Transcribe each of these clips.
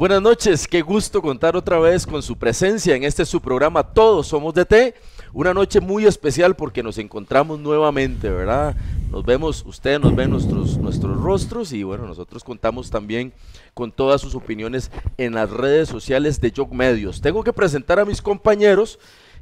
Buenas noches, qué gusto contar otra vez con su presencia en este su programa Todos Somos de T. Una noche muy especial porque nos encontramos nuevamente, ¿verdad? Nos vemos, ustedes nos ven nuestros, nuestros rostros y bueno, nosotros contamos también con todas sus opiniones en las redes sociales de Jog Medios. Tengo que presentar a mis compañeros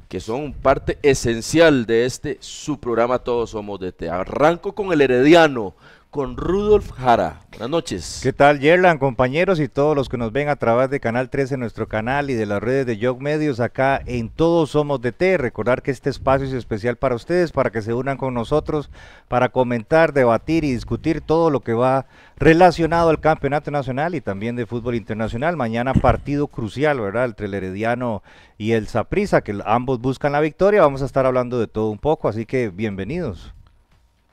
que son parte esencial de este su programa Todos Somos de T. Arranco con el Herediano con Rudolf Jara. Buenas noches. ¿Qué tal, Yerlan, compañeros y todos los que nos ven a través de Canal 13, nuestro canal y de las redes de Jog Medios acá en Todos Somos de T? Recordar que este espacio es especial para ustedes, para que se unan con nosotros, para comentar, debatir y discutir todo lo que va relacionado al campeonato nacional y también de fútbol internacional. Mañana partido crucial, ¿verdad? Entre el Herediano y el Saprissa, que ambos buscan la victoria. Vamos a estar hablando de todo un poco, así que bienvenidos.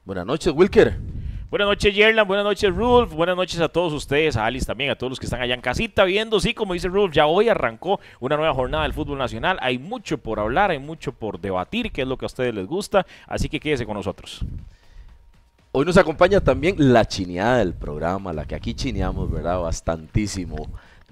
Buenas noches, Wilker. Buenas noches, Yerlan. Buenas noches, Rulf. Buenas noches a todos ustedes, a Alice también, a todos los que están allá en casita viendo. Sí, como dice Rulf, ya hoy arrancó una nueva jornada del fútbol nacional. Hay mucho por hablar, hay mucho por debatir, que es lo que a ustedes les gusta. Así que quédese con nosotros. Hoy nos acompaña también la chineada del programa, la que aquí chineamos, ¿verdad? Bastantísimo.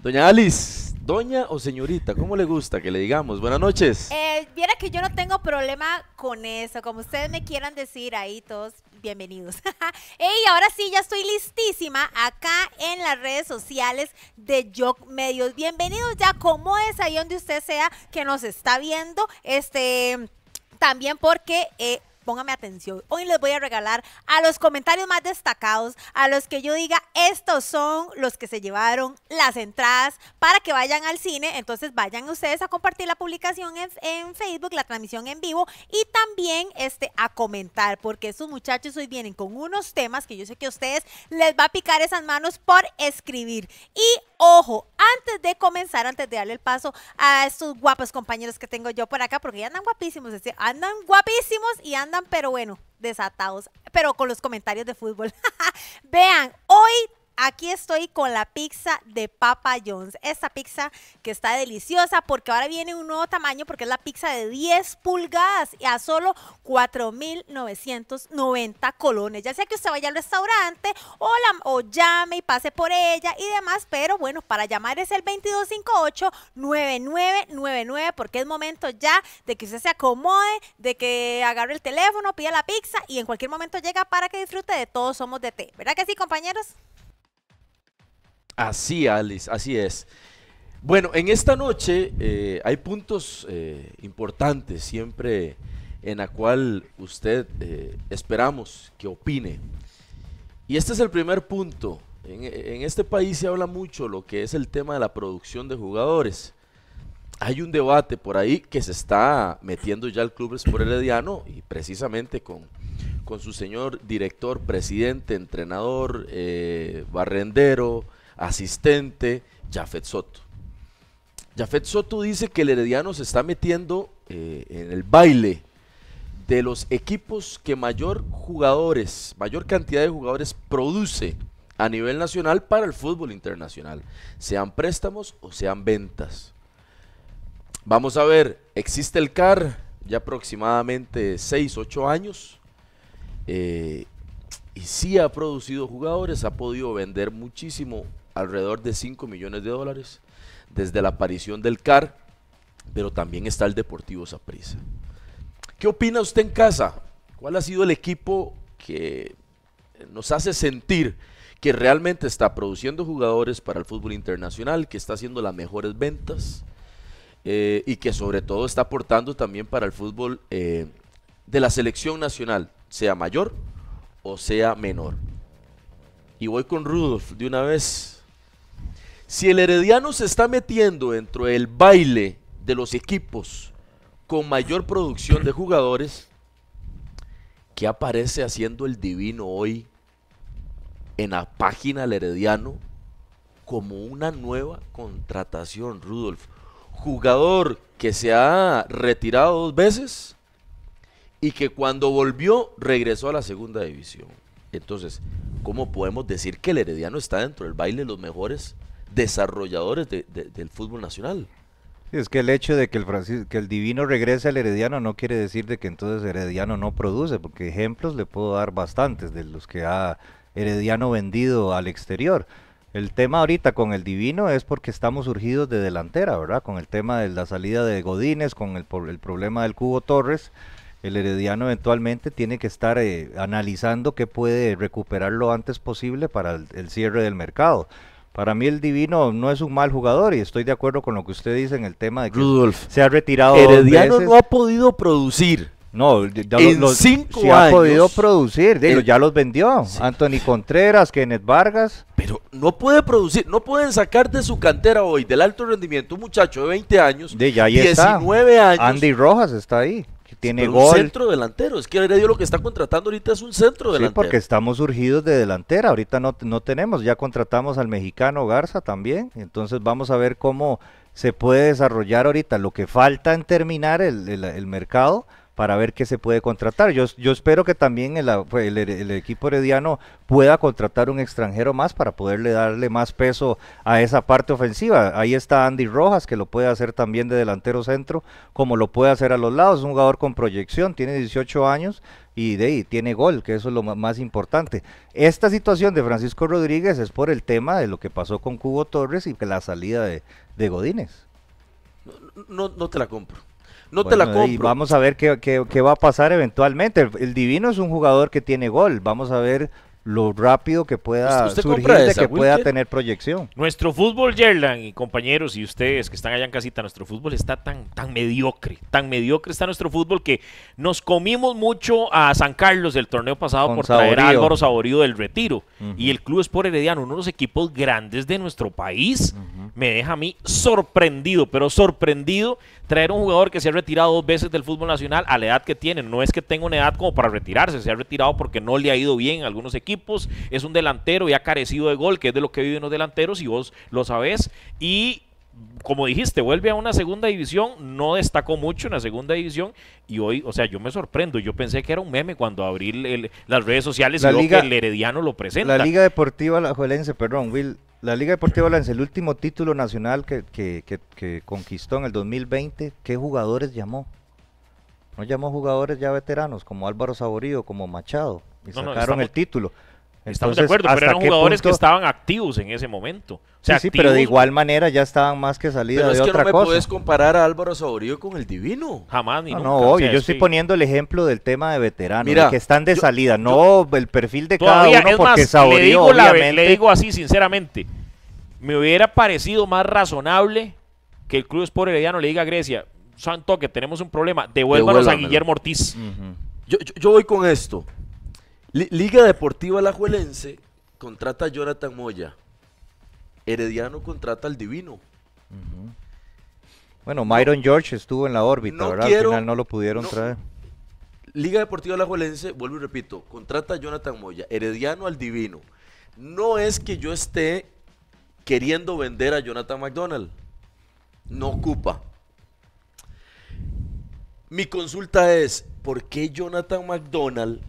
Doña Alice, doña o señorita, ¿cómo le gusta que le digamos? Buenas noches. Eh, viera que yo no tengo problema con eso, como ustedes me quieran decir ahí todos bienvenidos. y ahora sí, ya estoy listísima acá en las redes sociales de Jock Medios. Bienvenidos ya, como es ahí donde usted sea que nos está viendo. Este, también porque eh, póngame atención. Hoy les voy a regalar a los comentarios más destacados, a los que yo diga, estos son los que se llevaron las entradas para que vayan al cine. Entonces vayan ustedes a compartir la publicación en, Facebook, la transmisión en vivo y también este, a comentar, porque estos muchachos hoy vienen con unos temas que yo sé que a ustedes les va a picar esas manos por escribir. Y ojo, antes de comenzar, antes de darle el paso a estos guapos compañeros que tengo yo por acá, porque ya andan guapísimos, andan guapísimos y andan pero bueno, desatados, pero con los comentarios de fútbol. Vean, hoy aquí estoy con la pizza de Papa John's. Esta pizza que está deliciosa porque ahora viene un nuevo tamaño porque es la pizza de 10 pulgadas y a solo 4.990 colones. Ya sea que usted vaya al restaurante o, la, o llame y pase por ella y demás, pero bueno, para llamar es el 2258-9999 porque es momento ya de que usted se acomode, de que agarre el teléfono, pida la pizza y en cualquier momento llega para que disfrute de Todos Somos de Té. ¿Verdad que sí, compañeros? Así, Alice, así es. Bueno, en esta noche eh, hay puntos eh, importantes siempre en la cual usted eh, esperamos que opine. Y este es el primer punto. En, este país se habla mucho lo que es el tema de la producción de jugadores. Hay un debate por ahí que se está metiendo ya el Club Sport y precisamente con, con su señor director, presidente, entrenador, barrendero, asistente, Jafet Soto. Jafet Soto dice que el Herediano se está metiendo eh, en el baile de los equipos que mayor jugadores, mayor cantidad de jugadores produce a nivel nacional para el fútbol internacional, sean préstamos o sean ventas. Vamos a ver, existe el CAR ya aproximadamente 6, 8 años. Eh, y sí ha producido jugadores, ha podido vender muchísimo alrededor de 5 millones de dólares desde la aparición del CAR, pero también está el Deportivo Saprissa. ¿Qué opina usted en casa? ¿Cuál ha sido el equipo que nos hace sentir que realmente está produciendo jugadores para el fútbol internacional, que está haciendo las mejores ventas eh, y que sobre todo está aportando también para el fútbol eh, de la selección nacional, sea mayor o sea menor? Y voy con Rudolf de una vez. Si el Herediano se está metiendo dentro del baile de los equipos con mayor producción de jugadores, ¿qué aparece haciendo el Divino hoy en la página del Herediano como una nueva contratación, Rudolf? Jugador que se ha retirado dos veces y que cuando volvió regresó a la segunda división. Entonces, ¿cómo podemos decir que el Herediano está dentro del baile de los mejores desarrolladores del fútbol nacional. Es que el hecho de que el, que el divino regrese al herediano no quiere decir de que entonces herediano no produce, porque ejemplos le puedo dar bastantes de los que ha herediano vendido al exterior. El tema ahorita con el Divino es porque estamos surgidos de delantera, ¿verdad? Con el tema de la salida de Godínez, con el, el problema del Cubo Torres, el Herediano eventualmente tiene que estar eh, analizando qué puede recuperar lo antes posible para el cierre del mercado. Para mí el Divino no es un mal jugador y estoy de acuerdo con lo que usted dice en el tema de que Rudolf, se ha retirado dos Herediano veces. no ha podido producir. No, ya En los- cinco ha años, podido producir, digo, el- ya los vendió. Sí. Anthony Contreras, Kenneth Vargas. Pero no puede producir, no pueden sacar de su cantera hoy del alto rendimiento un muchacho de 20 años, De, ya ahí está. 19 años. Andy Rojas está ahí, tiene pero gol. un centro delantero. Es que Heredia lo que está contratando ahorita es un centro Sí, delantero. porque estamos surgidos de delantera. Ahorita no, no tenemos, ya contratamos al mexicano Garza también. Entonces vamos a ver cómo se puede desarrollar ahorita lo que falta en terminar el, el- el mercado para ver qué se puede contratar. Yo, yo espero que también pues, el, equipo herediano pueda contratar un extranjero más para poderle darle más peso a esa parte ofensiva. Ahí está Andy Rojas, que lo puede hacer también de delantero centro, como lo puede hacer a los lados. Es un jugador con proyección, tiene 18 años y de ahí tiene gol, que eso es lo más importante. Esta situación de Francisco Rodríguez es por el tema de lo que pasó con Cubo Torres y la salida de, de Godínez. No, no te la compro. No te la Bueno, y compro. vamos a ver qué, qué- qué va a pasar eventualmente. El, el Divino es un jugador que tiene gol. Vamos a ver lo rápido que pueda ¿Usted- usted surgir compra de esa, que pueda tener proyección. Nuestro fútbol, Yerlan y compañeros, y ustedes que están allá en casita, nuestro fútbol está tan, tan mediocre, tan mediocre está nuestro fútbol que nos comimos mucho a San Carlos del torneo pasado Con por traer a. Álvaro Saborío del Retiro. Y el Club Sport Herediano, uno de los equipos grandes de nuestro país, me deja a mí sorprendido, pero sorprendido traer un jugador que se ha retirado dos veces del fútbol nacional a la edad que tiene. No es que tenga una edad como para retirarse, se ha retirado porque no le ha ido bien en algunos equipos. Es un delantero y ha carecido de gol, que es de lo que viven los delanteros y vos lo sabés. Y como dijiste, vuelve a una segunda división, no destacó mucho en la segunda división y hoy, o sea, yo me sorprendo. Yo pensé que era un meme cuando abrí el- el- las redes sociales La y liga- que el Herediano lo presenta. La Liga Deportiva Alajuelense, perdón, Will. La Liga Deportiva Alajuelense, el último título nacional que, que- que- que conquistó en el 2020, ¿qué jugadores llamó? No llamó jugadores ya veteranos como Álvaro Saborío, como Machado, y No, no, sacaron estamos- el título. Estamos de acuerdo, pero ¿hasta eran jugadores que estaban activos en ese momento. O sea, sí, sí, pero de igual manera ya estaban más que salida Pero de es que otra no me cosa. puedes comparar a Álvaro Saborío con el Divino. Jamás ni No, nunca. no, o obvio, sea, yo es estoy que poniendo el ejemplo del tema de veteranos, Mira, de que están de yo- salida, no el perfil de cada uno es porque más, le Saborío digo, la- obviamente le digo así sinceramente, me hubiera parecido más razonable que el Club Sport Herediano le diga a Grecia, Santo, que tenemos un problema, devuélvanos a. Guillermo Ortiz. Yo- yo voy con esto. Li- Liga Deportiva Alajuelense contrata a Jonathan Moya. Herediano contrata al Divino. Bueno, Myron George estuvo en la órbita, no ¿verdad? quiero- Al final no lo pudieron no- traer. Liga Deportiva Alajuelense, vuelvo y repito, contrata a Jonathan Moya, Herediano al Divino. No es que yo esté queriendo vender a Jonathan McDonald. No ocupa. Mi consulta es, ¿por qué Jonathan McDonald,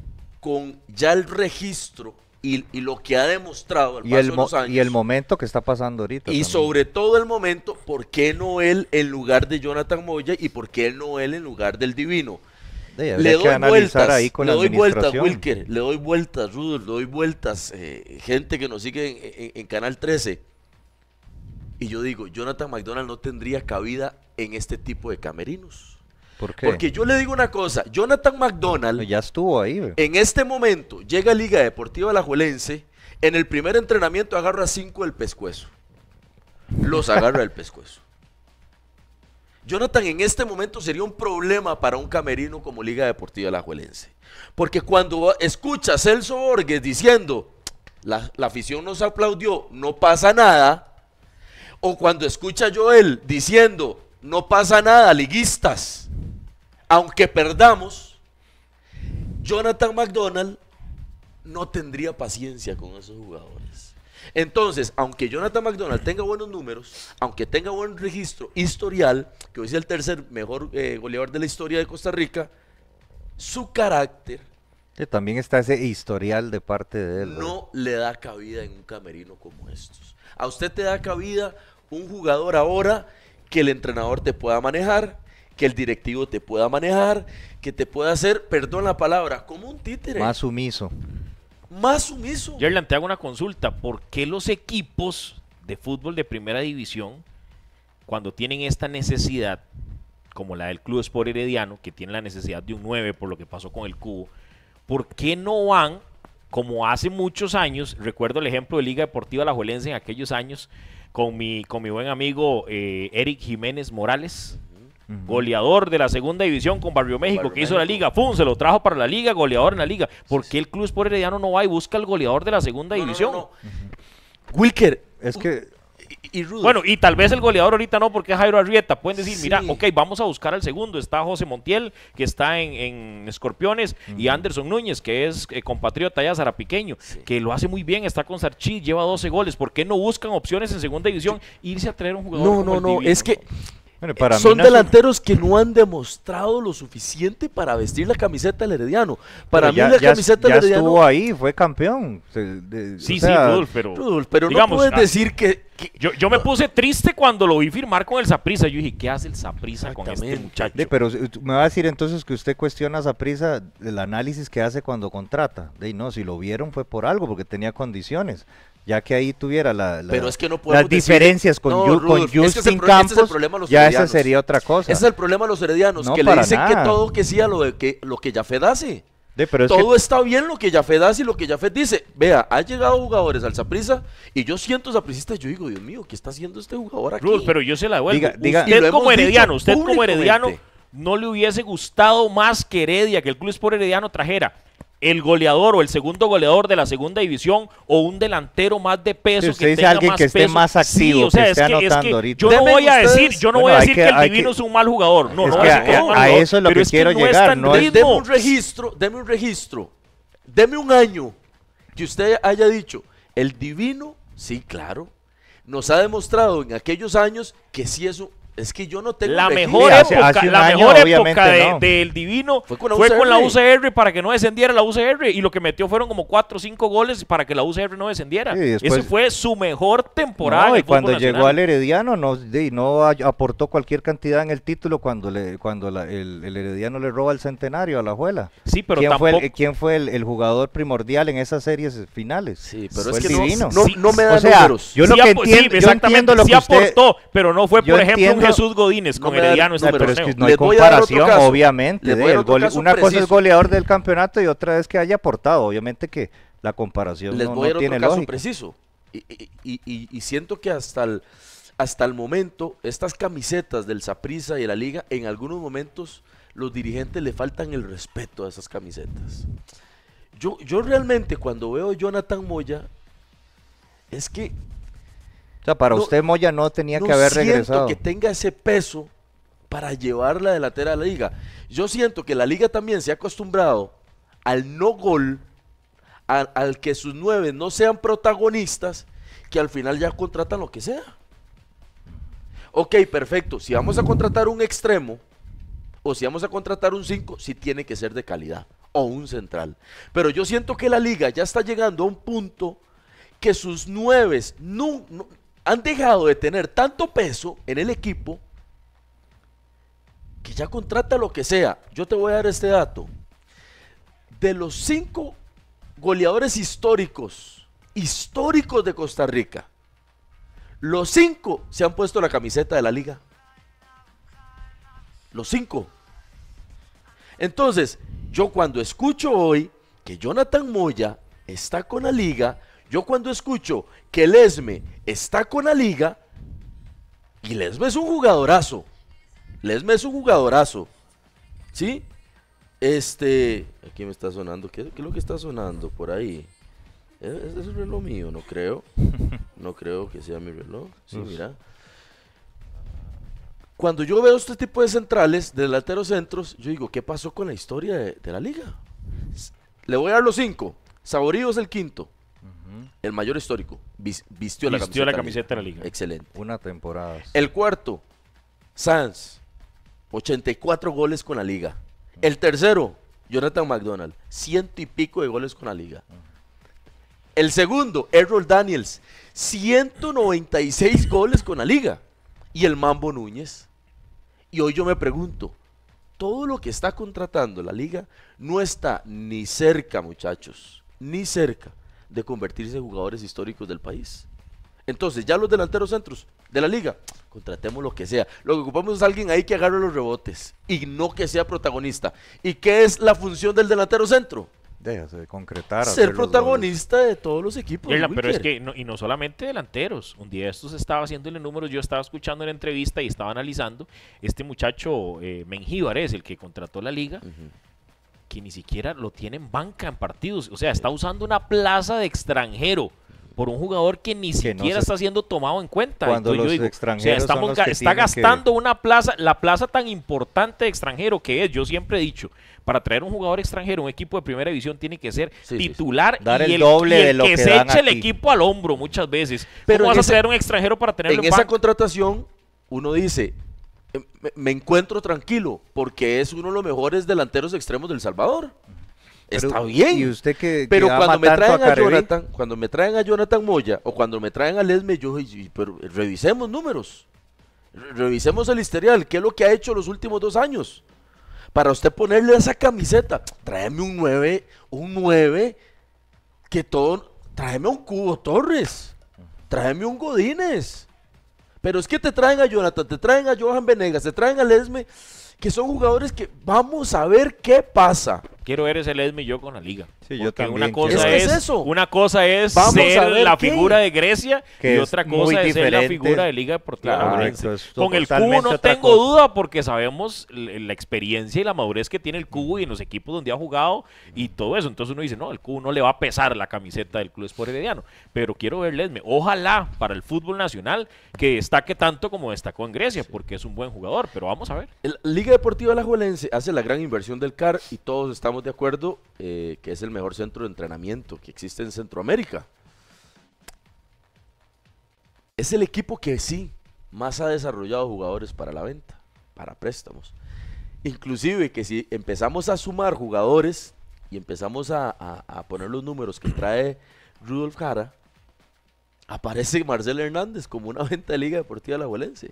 con ya el registro y, y lo que ha demostrado al Y paso el, de los años, y el momento que está pasando ahorita. y también. sobre todo el momento, ¿por qué no él en lugar de Jonathan Moya y por qué no él en lugar del Divino? Le doy vueltas, ahí con le doy vueltas. Wilker, le doy vueltas, Rudolf, le doy vueltas, eh, gente que nos sigue en, en- en Canal 13. Y yo digo, Jonathan McDonald no tendría cabida en este tipo de camerinos. ¿Por qué? Porque yo le digo una cosa, Jonathan McDonald ya estuvo ahí. en este momento llega a Liga Deportiva Alajuelense, en el primer entrenamiento agarra cinco del pescuezo. Los agarra del pescuezo. Jonathan en este momento sería un problema para un camerino como Liga Deportiva Alajuelense. Porque cuando escucha a Celso Borges diciendo, la, la afición nos aplaudió, no pasa nada, o cuando escucha a Joel diciendo, no pasa nada, liguistas, aunque perdamos, Jonathan McDonald no tendría paciencia con esos jugadores. Entonces, aunque Jonathan McDonald tenga buenos números, aunque tenga buen registro historial, que hoy es el tercer mejor eh, goleador de la historia de Costa Rica, su carácter Sí, también está ese historial de parte de él. no le da cabida en un camerino como estos. A usted te da cabida un jugador ahora que el entrenador te pueda manejar, que el directivo te pueda manejar, que te pueda hacer, perdón la palabra, como un títere. Más sumiso. más sumiso. Yerlan, te hago una consulta. ¿Por qué los equipos de fútbol de primera división, cuando tienen esta necesidad, como la del Club Sport Herediano, que tiene la necesidad de un 9 por lo que pasó con el Cubo, ¿por qué no van, como hace muchos años, recuerdo el ejemplo de Liga Deportiva La Juelense en aquellos años, con mi, con mi buen amigo eh, Eric Jiménez Morales, goleador de la segunda división con Barrio México, Barrio que hizo la liga, ¡pum! Se lo trajo para la liga, goleador en la liga. ¿Por qué el Club Sport Herediano no va y busca al goleador de la segunda No, no, no, división? no. Wilker. Es que Y, y Rudolf, Bueno, y tal vez el goleador ahorita no, porque es Jairo Arrieta. Pueden decir, mira, ok, vamos a buscar al segundo. Está José Montiel, que está en, en Escorpiones, y Anderson Núñez, que es eh, compatriota ya zarapiqueño, Sí. que lo hace muy bien, está con Sarchi, lleva 12 goles. ¿Por qué no buscan opciones en segunda división? Irse a traer un jugador no, como no, el no, Divino? es que bueno, para mí son delanteros que no han demostrado lo suficiente para vestir la camiseta del Herediano. Para pero mí ya, la camiseta ya del Herediano... estuvo ahí, fue campeón. Se- de- Sí, o sea, sí, Rudolf, pero... Rudolf, pero digamos, no puedes ah, decir que... que- Yo, yo me puse triste cuando lo vi firmar con el Saprisa. Yo dije, ¿qué hace el Saprisa con este muchacho? de, pero eh, me va a decir entonces que usted cuestiona a prisa el análisis que hace cuando contrata. De, no, si lo vieron fue por algo, porque tenía condiciones. Ya que ahí tuviera la, la- Pero es que no podemos las decir- diferencias con, No, Yu- con Rudolf, es que Justin ese es Campos, problema de los ya esa sería otra cosa. Ese es el problema de los heredianos, No, que le dicen que todo que sí a lo, de que, lo que Jafet hace. De, pero es todo que- está bien lo que Jafet hace y lo que Jafet dice. Vea, han llegado jugadores al Saprissa y yo siento Sapricista y yo digo, Dios mío, ¿qué está haciendo este jugador aquí? Rudolf, pero yo se la devuelvo. Diga- diga- usted como herediano, usted como herediano, no le hubiese gustado más que Heredia, que el Club Sport Herediano trajera el goleador o el segundo goleador de la segunda división o un delantero más de peso Sí, usted que dice tenga alguien más que esté peso. más activo, Sí, o sea, que es esté que, es que anotando ahorita. yo no voy a decir, yo no Bueno, voy a decir que- que, el Divino que- es un mal jugador. No, Es no a- decir que es un a- a eso es lo que es quiero llegar, no es- Deme un registro, deme un registro, deme un año que usted haya dicho, el divino, sí, claro, nos ha demostrado en aquellos años que sí es un, es que yo no tengo La mejor hace- época, hace la año, mejor época de- no. del Divino Fue fue con la UCR. Para que no descendiera la UCR y lo que metió fueron como 4 o 5 goles para que la UCR no descendiera. Sí, después- Esa fue su mejor temporada. No, y cuando llegó al Herediano no, no aportó cualquier cantidad en el título cuando le cuando la- el, el Herediano le roba el centenario a la Juela. Sí, pero ¿Quién tampoco... fue, el, quién fue el, el jugador primordial en esas series finales? Sí, pero Fue es el que no, Divino. no, no me o da sea, números. yo lo Sí que apo- sí, entiendo, yo exactamente, entiendo lo sí que usted aportó, pero no fue, por ejemplo, un entiendo- Jesús Godínez No con da Herediano este pero es que no hay comparación, obviamente. El gole- una cosa es goleador del campeonato y otra es que haya aportado. Obviamente que la comparación Les no, voy no a dar tiene otro caso lógica. preciso. Y, y- y- y- y siento que hasta el, hasta el momento, estas camisetas del Saprissa y de la Liga, en algunos momentos los dirigentes le faltan el respeto a esas camisetas. Yo, yo realmente cuando veo a Jonathan Moya, es que O sea, para no- usted Moya no tenía no que haber siento regresado. que tenga ese peso para llevar la delantera de la liga. Yo siento que la liga también se ha acostumbrado al no gol, al, al que sus nueve no sean protagonistas, que al final ya contratan lo que sea. Ok, perfecto. Si vamos a contratar un extremo, o si vamos a contratar un 5, sí tiene que ser de calidad, o un central. Pero yo siento que la liga ya está llegando a un punto que sus nueves no, no- han dejado de tener tanto peso en el equipo que ya contrata lo que sea. Yo te voy a dar este dato. De los cinco goleadores históricos, históricos de Costa Rica, los cinco se han puesto la camiseta de la liga. Los cinco. Entonces, yo cuando escucho hoy que Jonathan Moya está con la liga, yo cuando escucho que Lesme está con la liga, y Lesme es un jugadorazo, Lesme es un jugadorazo, ¿sí? Este, aquí me está sonando, ¿qué, qué es lo que está sonando por ahí? ¿Es, es el reloj mío? No creo, no creo que sea mi reloj, sí, mira. Cuando yo veo este tipo de centrales, de delanteros centros, yo digo, ¿qué pasó con la historia de, de la liga? Le voy a dar los cinco. Saborío es el quinto, el mayor histórico. Vis- vistió, la camiseta, la de camiseta de la liga. Excelente. Una temporada. El cuarto, Sanz, 84 goles con la liga. El tercero, Jonathan McDonald, ciento y pico de goles con la liga. El segundo, Errol Daniels, 196 goles con la liga. Y el Mambo Núñez. Y hoy yo me pregunto, todo lo que está contratando la liga no está ni cerca, muchachos, ni cerca de convertirse en jugadores históricos del país. Entonces, ya los delanteros centros de la liga, contratemos lo que sea. Lo que ocupamos es alguien ahí que agarre los rebotes y no que sea protagonista. ¿Y qué es la función del delantero centro? Déjase de concretar. Ser protagonista de todos los equipos. Pero es que, no- y no solamente delanteros, un día estos estaba haciéndole números, yo estaba escuchando en la entrevista y estaba analizando, este muchacho eh, Mengíbar es el que contrató la liga. Que ni siquiera lo tiene en banca en partidos, o sea, está usando una plaza de extranjero por un jugador que ni Que no siquiera se- está siendo tomado en cuenta. Cuando Entonces yo los digo, o sea, extranjeros estamos está que- gastando una plaza, la plaza tan importante de extranjero que es, yo siempre he dicho, para traer un jugador extranjero, un equipo de primera división tiene que ser Sí, sí, sí. titular Dar y el el, doble y el de lo que, que se eche el equipo al hombro muchas veces. Pero ¿Cómo vas ese- a traer un extranjero para tenerlo en en esa banca? contratación, uno dice, "Eh, me, me encuentro tranquilo porque es uno de los mejores delanteros extremos del Salvador. Pero- Está bien. Y usted que, Pero que cuando me traen a, Jonathan, cuando me traen a Jonathan Moya o cuando me traen a Lesme, yo pero revisemos números. Re- Revisemos el historial, qué es lo que ha hecho los últimos dos años. Para usted ponerle esa camiseta, tráeme un 9, un 9 que todo, tráeme un Cubo Torres, tráeme un Godínez. Pero es que te traen a Jonathan, te traen a Johan Venegas, te traen a Lesme, que son jugadores que vamos a ver qué pasa. Quiero ver ese Lesme y yo con la liga. Sí, yo también una cosa Es que es, es eso. una cosa es Vamos ser la qué. figura de Grecia Que y otra cosa es ser la figura de Liga Deportiva Claro, Alajuelense. es Con el cubo no tengo cosa. duda porque sabemos la experiencia y la madurez que tiene el cubo y en los equipos donde ha jugado y todo eso. Entonces uno dice, no, el cubo no le va a pesar la camiseta del Club Sport Herediano. Pero quiero ver Lesme. Ojalá para el fútbol nacional que destaque tanto como destacó en Grecia porque es un buen jugador. Pero vamos a ver. La Liga Deportiva Alajuelense hace la gran inversión del CAR y todos estamos de acuerdo eh, que es el mejor centro de entrenamiento que existe en Centroamérica. Es el equipo que sí más ha desarrollado jugadores para la venta, para préstamos. Inclusive que si empezamos a sumar jugadores y empezamos a, poner los números que trae Rudolf Jara, aparece Marcel Hernández como una venta de Liga Deportiva Alajuelense.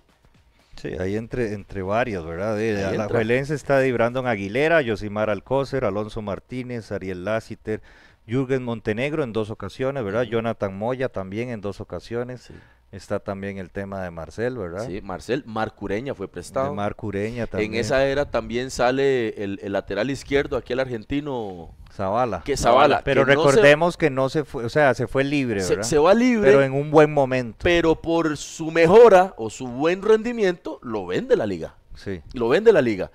Sí, ahí entre, entre varios, ¿verdad? De, Ahí la entra. Juelense está de Brandon Aguilera, Yosimar Alcócer, Alonso Martínez, Ariel Lassiter, Jürgen Montenegro en dos ocasiones, ¿verdad? Jonathan Moya también en dos ocasiones. Sí. Está también el tema de Marcel, ¿verdad? Sí, Marcel, Marcureña fue prestado. Marc Ureña también. En esa era también sale el, el lateral izquierdo, aquel argentino Zavala. que Zavala. Pero que no se- recordemos que no se fue, o sea, se fue libre, se, ¿verdad? se va libre, Pero pero, en un buen momento. por su mejora o su buen rendimiento, lo vende la liga. Sí. Lo vende la liga.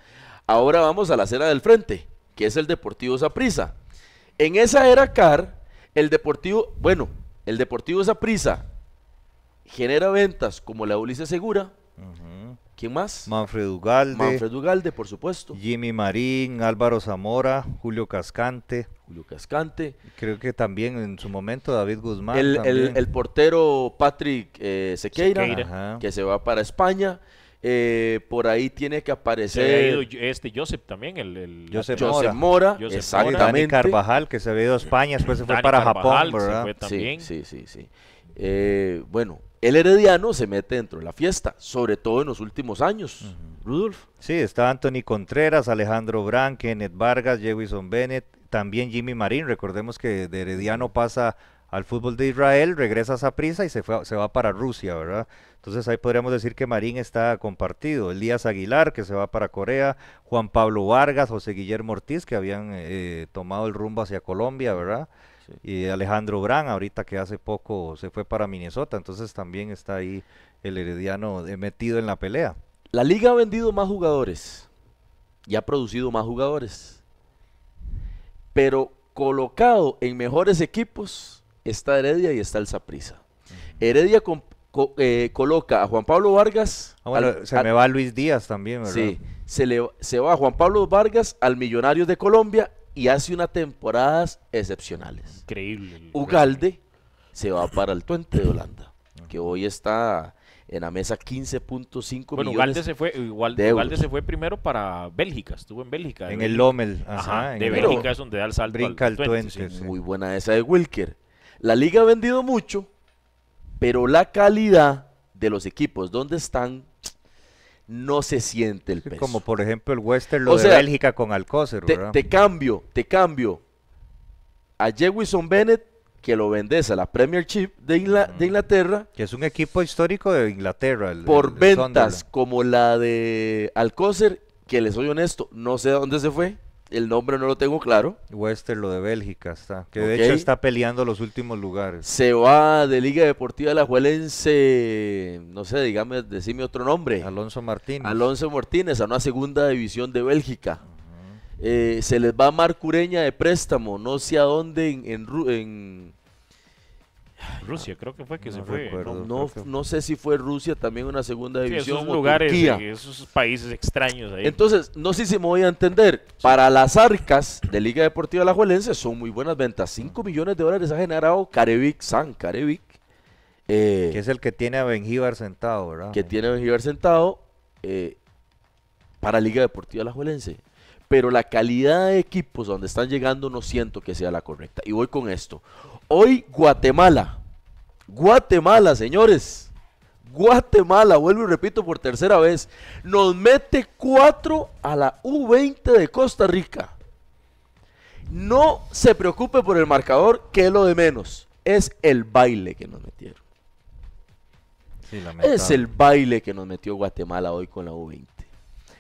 Ahora vamos a la acera del frente, que es el Deportivo Saprissa. En esa era CAR, el Deportivo, bueno, el Deportivo Saprissa genera ventas como la Ulises Segura. ¿Quién más? Manfred Ugalde, Manfred Ugalde, por supuesto. Jimmy Marín, Álvaro Zamora, Julio Cascante. Julio Cascante. Creo que también en su momento David Guzmán. el, el- portero Patrick eh, Sequeira, que se va para España. Eh, por ahí tiene que Se aparecer este Joseph también, el, el Joseph Mora. Mora, Joseph Mora. Dani exactamente. Carvajal, que se había ido a España, después se fue Dani para Carvajal Japón, se ¿verdad? fue también. Sí, sí, sí, sí. Eh, bueno, el Herediano se mete dentro de la fiesta, sobre todo en los últimos años. Rudolf. Sí, está Anthony Contreras, Alejandro Brand, Kenneth Vargas, Jewison Bennett, también Jimmy Marín. Recordemos que de Herediano pasa al fútbol de Israel, regresa a Saprissa y se, fue, se va para Rusia, ¿verdad? Entonces ahí podríamos decir que Marín está compartido. Elías Aguilar, que se va para Corea, Juan Pablo Vargas, José Guillermo Ortiz, que habían eh, tomado el rumbo hacia Colombia, ¿verdad? Y Alejandro Brand, ahorita que hace poco se fue para Minnesota, entonces también está ahí el Herediano eh, metido en la pelea. La liga ha vendido más jugadores y ha producido más jugadores. Pero colocado en mejores equipos está Heredia y está el Saprissa. Heredia co- eh, coloca a Juan Pablo Vargas. Ah, bueno, al- se al- me va Luis Díaz también, ¿verdad? Sí, se, le, se va Juan Pablo Vargas al Millonarios de Colombia y hace unas temporadas excepcionales. Increíble. Ugalde se va para el Twente de Holanda, que hoy está en la mesa 15.5 Bueno, millones. Ugalde se fue, igual, de Ugalde euros. se fue primero para Bélgica, estuvo en Bélgica. En el. Lommel, Ajá, ajá, en de el- Bélgica es donde da el salto brinca al Twente, Twente, sí. sí. Muy buena esa de Wilker. La liga ha vendido mucho, pero la calidad de los equipos donde están no se siente el peso. Como por ejemplo el Western, lo O de sea, Bélgica con Alcócer, te, ¿verdad? te cambio, te cambio a Jewison Bennett, que lo vendes a la Premiership de, de Inglaterra, Que es un equipo histórico de Inglaterra. el- por el- el ventas Sunderland. como la de Alcócer, que les soy honesto, no sé a dónde se fue, el nombre no lo tengo claro. Western, lo de Bélgica está. Que de hecho está peleando los últimos lugares. Se va de Liga Deportiva La Juelense, no sé, dígame, decime otro nombre. Alonso Martínez. Alonso Martínez a una segunda división de Bélgica. Eh, se les va a Marc Ureña de préstamo, no sé a dónde, en, en en- Rusia, creo que fue que No se fue. recuerdo. ¿no? no, creo que- no sé si fue Rusia también una segunda Sí, división esos o lugares, Turquía. esos países extraños ahí. Entonces, no sé si me voy a entender. Para las arcas de Liga Deportiva Alajuelense son muy buenas ventas. 5 millones de dólares ha generado Carevic, San Carevic, eh, Que es el que tiene a Benjíbar sentado, ¿verdad? que tiene Benjibar sentado eh, para Liga Deportiva Alajuelense. Pero la calidad de equipos donde están llegando no siento que sea la correcta. Y voy con esto. Hoy Guatemala. Guatemala, señores. Guatemala, vuelvo y repito por tercera vez. Nos mete 4 a la U20 de Costa Rica. No se preocupe por el marcador, que es lo de menos. Es el baile que nos metieron. Sí. Es el baile que nos metió Guatemala hoy con la U20.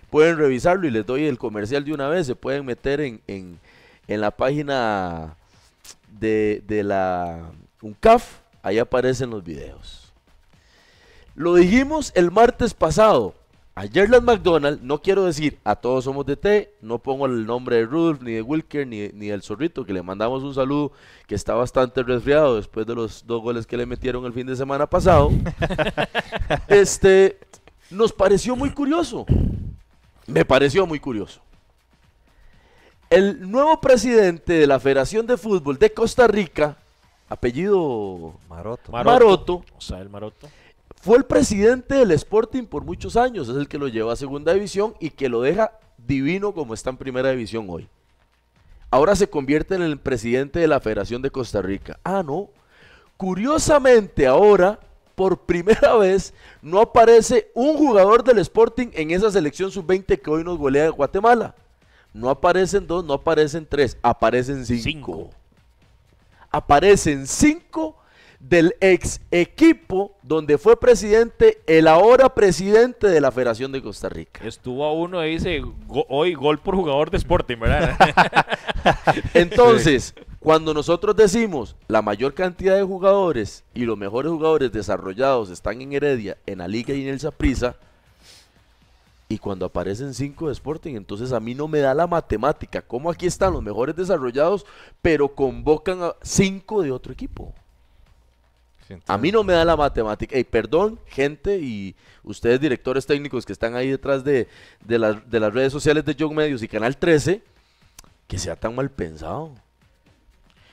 Pueden revisarlo y les doy el comercial de una vez. Se pueden meter en, en- en la página de, de la UNCAF. Ahí aparecen los videos. Lo dijimos el martes pasado. Ayer las McDonald's, no quiero decir a todos somos de T, no pongo el nombre de Rudolf, ni de Wilker, ni, ni del Zorrito, que le mandamos un saludo, que está bastante resfriado después de los dos goles que le metieron el fin de semana pasado. este, nos pareció muy curioso. Me pareció muy curioso. El nuevo presidente de la Federación de Fútbol de Costa Rica, apellido Maroto. Maroto. Maroto, O sea, el Maroto. fue el presidente del Sporting por muchos años, es el que lo lleva a segunda división y que lo deja divino como está en primera división hoy. Ahora se convierte en el presidente de la Federación de Costa Rica. Ah, no. Curiosamente ahora, por primera vez, no aparece un jugador del Sporting en esa selección sub-20 que hoy nos golea de Guatemala. No aparecen dos, no aparecen tres, aparecen cinco Cinco. aparecen cinco del ex equipo donde fue presidente el ahora presidente de la Federación de Costa Rica. Estuvo a uno y dice go- hoy gol por jugador de Sporting, ¿verdad? Entonces, cuando nosotros decimos la mayor cantidad de jugadores y los mejores jugadores desarrollados están en Heredia, en la Liga y en el Saprissa, y cuando aparecen cinco de Sporting, entonces a mí no me da la matemática. ¿Cómo aquí están los mejores desarrollados, pero convocan a cinco de otro equipo? Sí, A mí no me da la matemática. Ey, perdón, gente, y ustedes directores técnicos que están ahí detrás de, de, las- de las redes sociales de Young Medios y Canal 13, que sea tan mal pensado.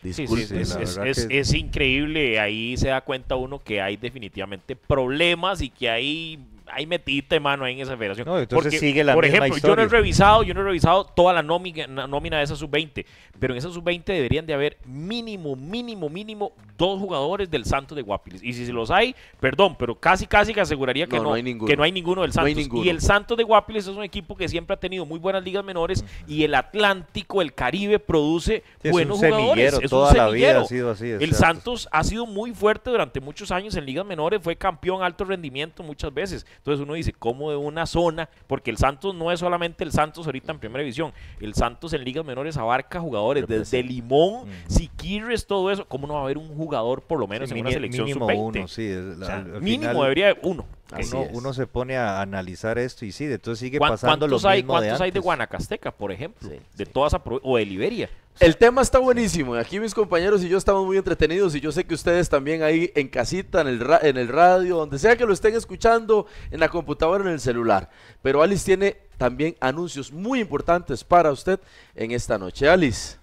Sí, Disculpen. sí, es, la es- verdad es- que- es increíble. Ahí se da cuenta uno que hay definitivamente problemas y que hay, hay metita de mano ahí en esa federación. No, entonces sigue la por misma ejemplo, yo no he revisado, yo no he revisado toda la nómina, na- nómina de esa sub-20, pero en esa sub-20 deberían de haber mínimo, mínimo, mínimo dos jugadores del Santos de Guapiles. Y si se los hay, perdón, pero casi, casi que aseguraría que No, no, no hay ninguno. que no hay ninguno del No hay Santos. ninguno. Y el Santos de Guapiles es un equipo que siempre ha tenido muy buenas ligas menores y el Atlántico, el Caribe produce Sí, es buenos un semillero, jugadores. Es toda un la vida semillero. ha sido así. El. Santos ha sido muy fuerte durante muchos años en ligas menores, fue campeón alto rendimiento muchas veces. Entonces uno dice, ¿cómo de una zona? Porque el Santos no es solamente el Santos ahorita en primera división. El Santos en ligas menores abarca jugadores desde Limón, Siquirres, todo eso. ¿Cómo no va a haber un jugador por lo menos Sí, en una selección mínimo sub-20? uno, sí. O sea, mínimo final debería haber uno. Uno, se pone a analizar esto y sí, entonces sigue ¿Cuán- pasando lo ¿Cuántos, hay, mismo de cuántos hay de. Guanacasteca, por ejemplo? Sí, de sí. toda esa pro- o de Liberia. El tema está buenísimo. y Aquí mis compañeros y yo estamos muy entretenidos y yo sé que ustedes también ahí en casita, en el, ra- en el radio, donde sea que lo estén escuchando, en la computadora, en el celular. Pero Alice tiene también anuncios muy importantes para usted en esta noche. Alice.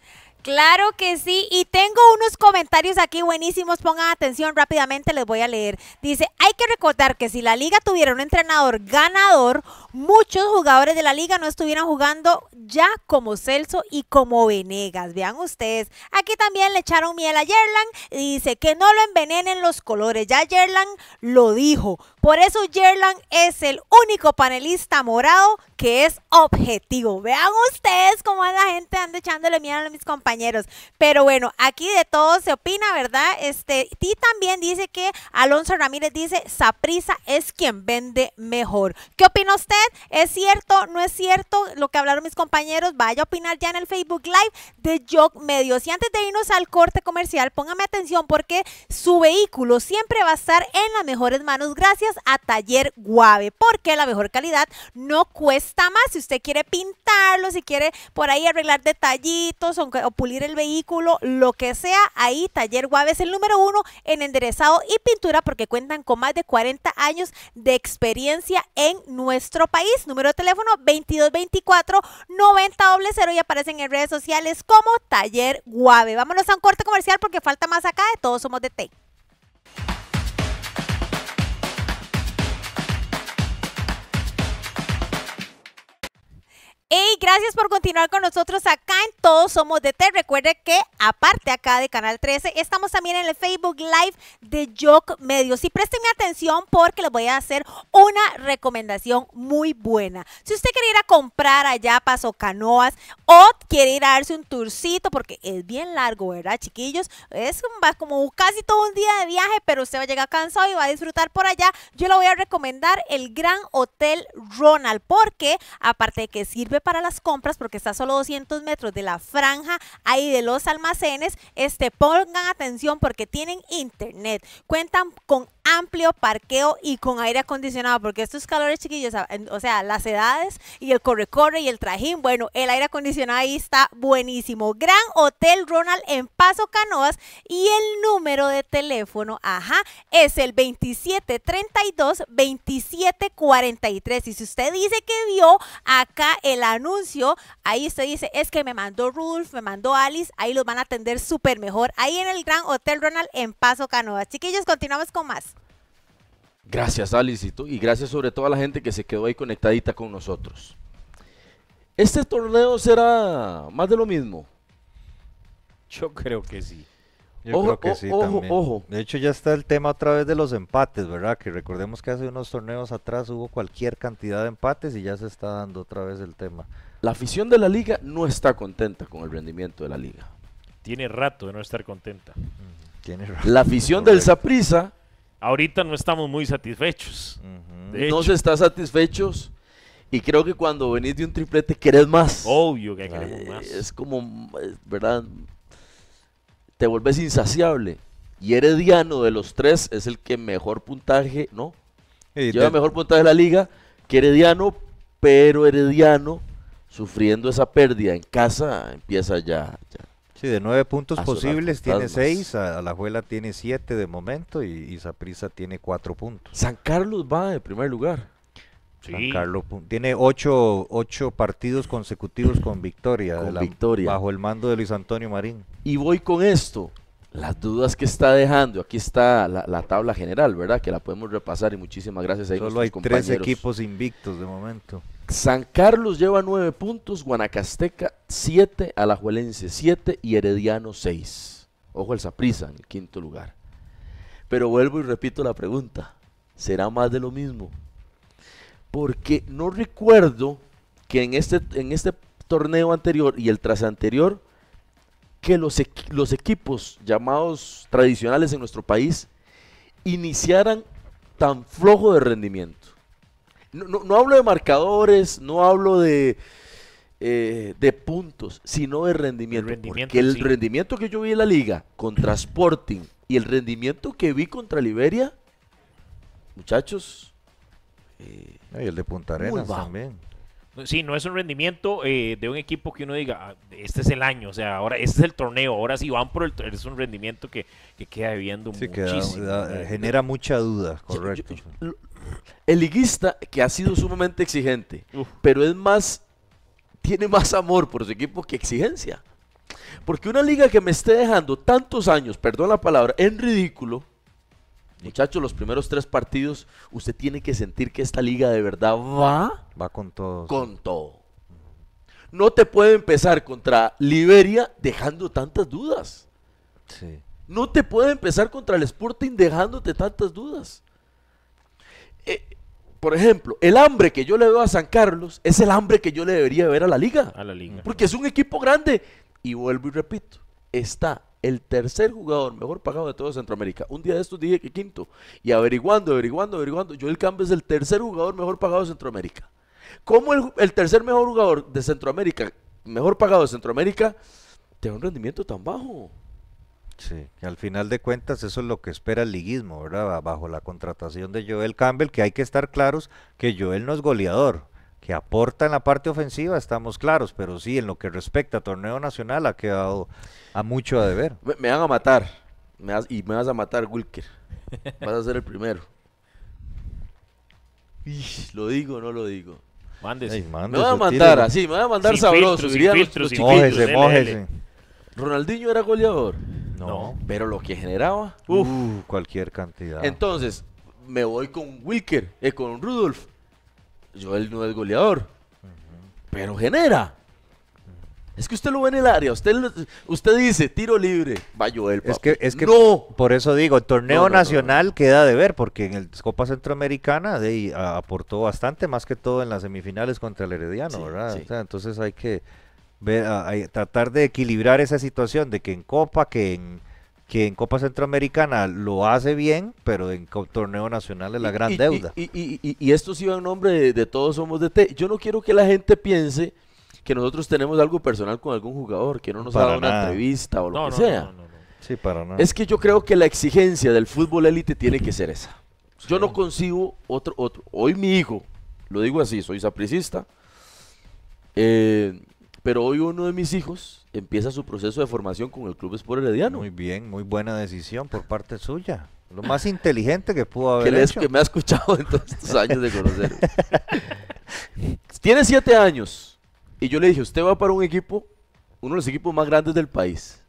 Claro que sí, y tengo unos comentarios aquí buenísimos, pongan atención rápidamente, les voy a leer. Dice, hay que recordar que si la liga tuviera un entrenador ganador, muchos jugadores de la liga no estuvieran jugando ya como Celso y como Venegas. Vean ustedes, aquí también le echaron miel a Yerlan y dice que no lo envenenen los colores, ya Yerlan lo dijo. Por eso Yerlan es el único panelista morado que es objetivo. Vean ustedes cómo la gente anda echándole miel a mis compañeros compañeros. Pero bueno, aquí de todo se opina, ¿verdad? Este, y también dice que Alonso Ramírez dice, Saprisa es quien vende mejor. ¿Qué opina usted? ¿Es cierto? ¿No es cierto lo que hablaron mis compañeros? Vaya a opinar ya en el Facebook Live de Jog Medios. Y antes de irnos al corte comercial, póngame atención porque su vehículo siempre va a estar en las mejores manos gracias a Taller Guave, porque la mejor calidad no cuesta más. Si usted quiere pintarlo, si quiere por ahí arreglar detallitos o pulir el vehículo, lo que sea, ahí Taller Guave es el número uno en enderezado y pintura porque cuentan con más de 40 años de experiencia en nuestro país. Número de teléfono 2224 90 y aparecen en redes sociales como Taller Guave. Vámonos a un corte comercial porque falta más acá de Todos Somos de T. gracias por continuar con nosotros acá en Todos Somos de T. Recuerde que aparte acá de Canal 13, estamos también en el Facebook Live de Jock Medios. Y préstenme atención porque les voy a hacer una recomendación muy buena. Si usted quiere ir a comprar allá Paso Canoas o quiere ir a darse un tourcito porque es bien largo, ¿verdad, chiquillos? Es como casi todo un día de viaje, pero usted va a llegar cansado y va a disfrutar por allá. Yo le voy a recomendar el Gran Hotel Ronald porque aparte de que sirve para las compras porque está a solo 200 metros de la franja ahí de los almacenes. Este, pongan atención porque tienen internet, cuentan con amplio parqueo y con aire acondicionado, porque estos calores chiquillos, o sea, las edades y el corre-corre y el trajín, bueno, el aire acondicionado ahí está buenísimo. Gran Hotel Ronald en Paso Canoas y el número de teléfono, ajá, es el 2732-2743. Y si usted dice que vio acá el anuncio, ahí usted dice, es que me mandó Rudolf, me mandó Alice, ahí los van a atender súper mejor, ahí en el Gran Hotel Ronald en Paso Canoas. Chiquillos, continuamos con más. Gracias, Alice, y, gracias sobre todo a la gente que se quedó ahí conectadita con nosotros. ¿Este torneo será más de lo mismo? Yo creo que sí. Yo creo que sí también. Ojo. De hecho, ya está el tema otra vez de los empates, ¿verdad? Que recordemos que hace unos torneos atrás hubo cualquier cantidad de empates y ya se está dando otra vez el tema. La afición de la liga no está contenta con el rendimiento de la liga. Tiene rato de no estar contenta. Tiene rato. La afición del Saprisa ahorita no estamos muy satisfechos. no se está satisfechos. Y creo que cuando venís de un triplete querés más. Obvio que queremos más. Es como, ¿verdad? Te vuelves insaciable. Y Herediano de los tres es el que mejor puntaje, ¿no? Lleva mejor puntaje de la liga que Herediano, pero Herediano, sufriendo esa pérdida en casa, empieza ya, ya Sí, de nueve puntos posibles tiene seis, Alajuela tiene siete de momento y Saprisa tiene cuatro puntos. San Carlos va de primer lugar. San Carlos tiene ocho, ocho, partidos consecutivos con victoria, victoria, bajo el mando de Luis Antonio Marín. Y voy con esto, las dudas que está dejando, aquí está la, tabla general, ¿verdad? Que la podemos repasar y muchísimas gracias a Solo hay tres equipos invictos de momento. San Carlos lleva nueve puntos, Guanacasteca siete, Alajuelense siete y Herediano seis. Ojo el Saprisa en el quinto lugar. Pero vuelvo y repito la pregunta, ¿será más de lo mismo? Porque no recuerdo que en este, en este torneo anterior y el tras anterior, que los, los equipos llamados tradicionales en nuestro país iniciaran tan flojo de rendimiento. No, hablo de marcadores, no hablo de, eh, de puntos, sino de rendimiento. El rendimiento porque el rendimiento que yo vi en la liga contra Sporting y el rendimiento que vi contra Liberia, muchachos. Eh, y el de Punta Arenas también. Sí, no es un rendimiento eh, de un equipo que uno diga, ah, este es el año, o sea, ahora este es el torneo, ahora sí van por el es un rendimiento que, que queda viviendo muchísimo. genera mucha duda, correcto el liguista que ha sido sumamente exigente, pero es más, tiene más amor por su equipo que exigencia. Porque una liga que me esté dejando tantos años, perdón la palabra, en ridículo, muchachos, los primeros tres partidos, usted tiene que sentir que esta liga de verdad va. Va con todo. Con todo. No te puede empezar contra Liberia dejando tantas dudas. Sí. No te puede empezar contra el Sporting dejándote tantas dudas. Eh, por ejemplo, el hambre que yo le veo a San Carlos es el hambre que yo le debería ver a la liga. A la liga. Porque es un equipo grande Y vuelvo y repito, está el tercer jugador mejor pagado de todo Centroamérica. Un día de estos dije que quinto. Y averiguando, averiguando, averiguando, Joel Campbell es el tercer jugador mejor pagado de Centroamérica. ¿Cómo el, el tercer mejor jugador de Centroamérica, mejor pagado de Centroamérica, tiene un rendimiento tan bajo? Sí, que al final de cuentas eso es lo que espera el liguismo, ¿verdad? Bajo la contratación de Joel Campbell, que hay que estar claros que Joel no es goleador, que aporta en la parte ofensiva, estamos claros, pero sí, en lo que respecta a torneo nacional ha quedado a mucho a deber. Me, me van a matar. Me vas- y me vas a matar, Wilker. Vas a ser el primero. Ish, ¿Lo digo o no lo digo? Mándese. Ey, Me van a mandar así, me van a mandar Sin sabroso. filtros, los- filtros, los. Mójese, mójese. Ronaldinho era goleador. No. Pero lo que generaba. Uf, cualquier cantidad. Entonces, me voy con Wilker, eh, con Rudolf. Joel no es goleador. Pero genera. Es que usted lo ve en el área. Usted, usted dice tiro libre. Va Joel. Es que, es que No. por eso digo, el torneo No, no, no, nacional queda de ver, porque en el Copa Centroamericana de, a- aportó bastante, más que todo en las semifinales contra el Herediano, Sí, ¿verdad? sí. O sea, entonces hay que ver, a- tratar de equilibrar esa situación de que en Copa, que en, que en Copa Centroamericana lo hace bien, pero en torneo nacional es la Y- gran y- deuda. Y, y- y- y esto sí va en nombre de, de todos somos de T. Yo no quiero que la gente piense que nosotros tenemos algo personal con algún jugador, que no nos ha Para dado una entrevista o lo No, que no, sea. no, no, no. sí, para nada. Es que yo creo que la exigencia del fútbol élite tiene que ser esa. Yo no concibo otro, otro. Hoy mi hijo, lo digo así, soy sapricista, eh, pero hoy uno de mis hijos empieza su proceso de formación con el Club Sport Herediano. Muy bien, muy buena decisión por parte suya. Lo más inteligente que pudo haber hecho. que me ha escuchado en todos estos años de conocer. Tiene siete años. Y yo le dije, usted va para un equipo, uno de los equipos más grandes del país.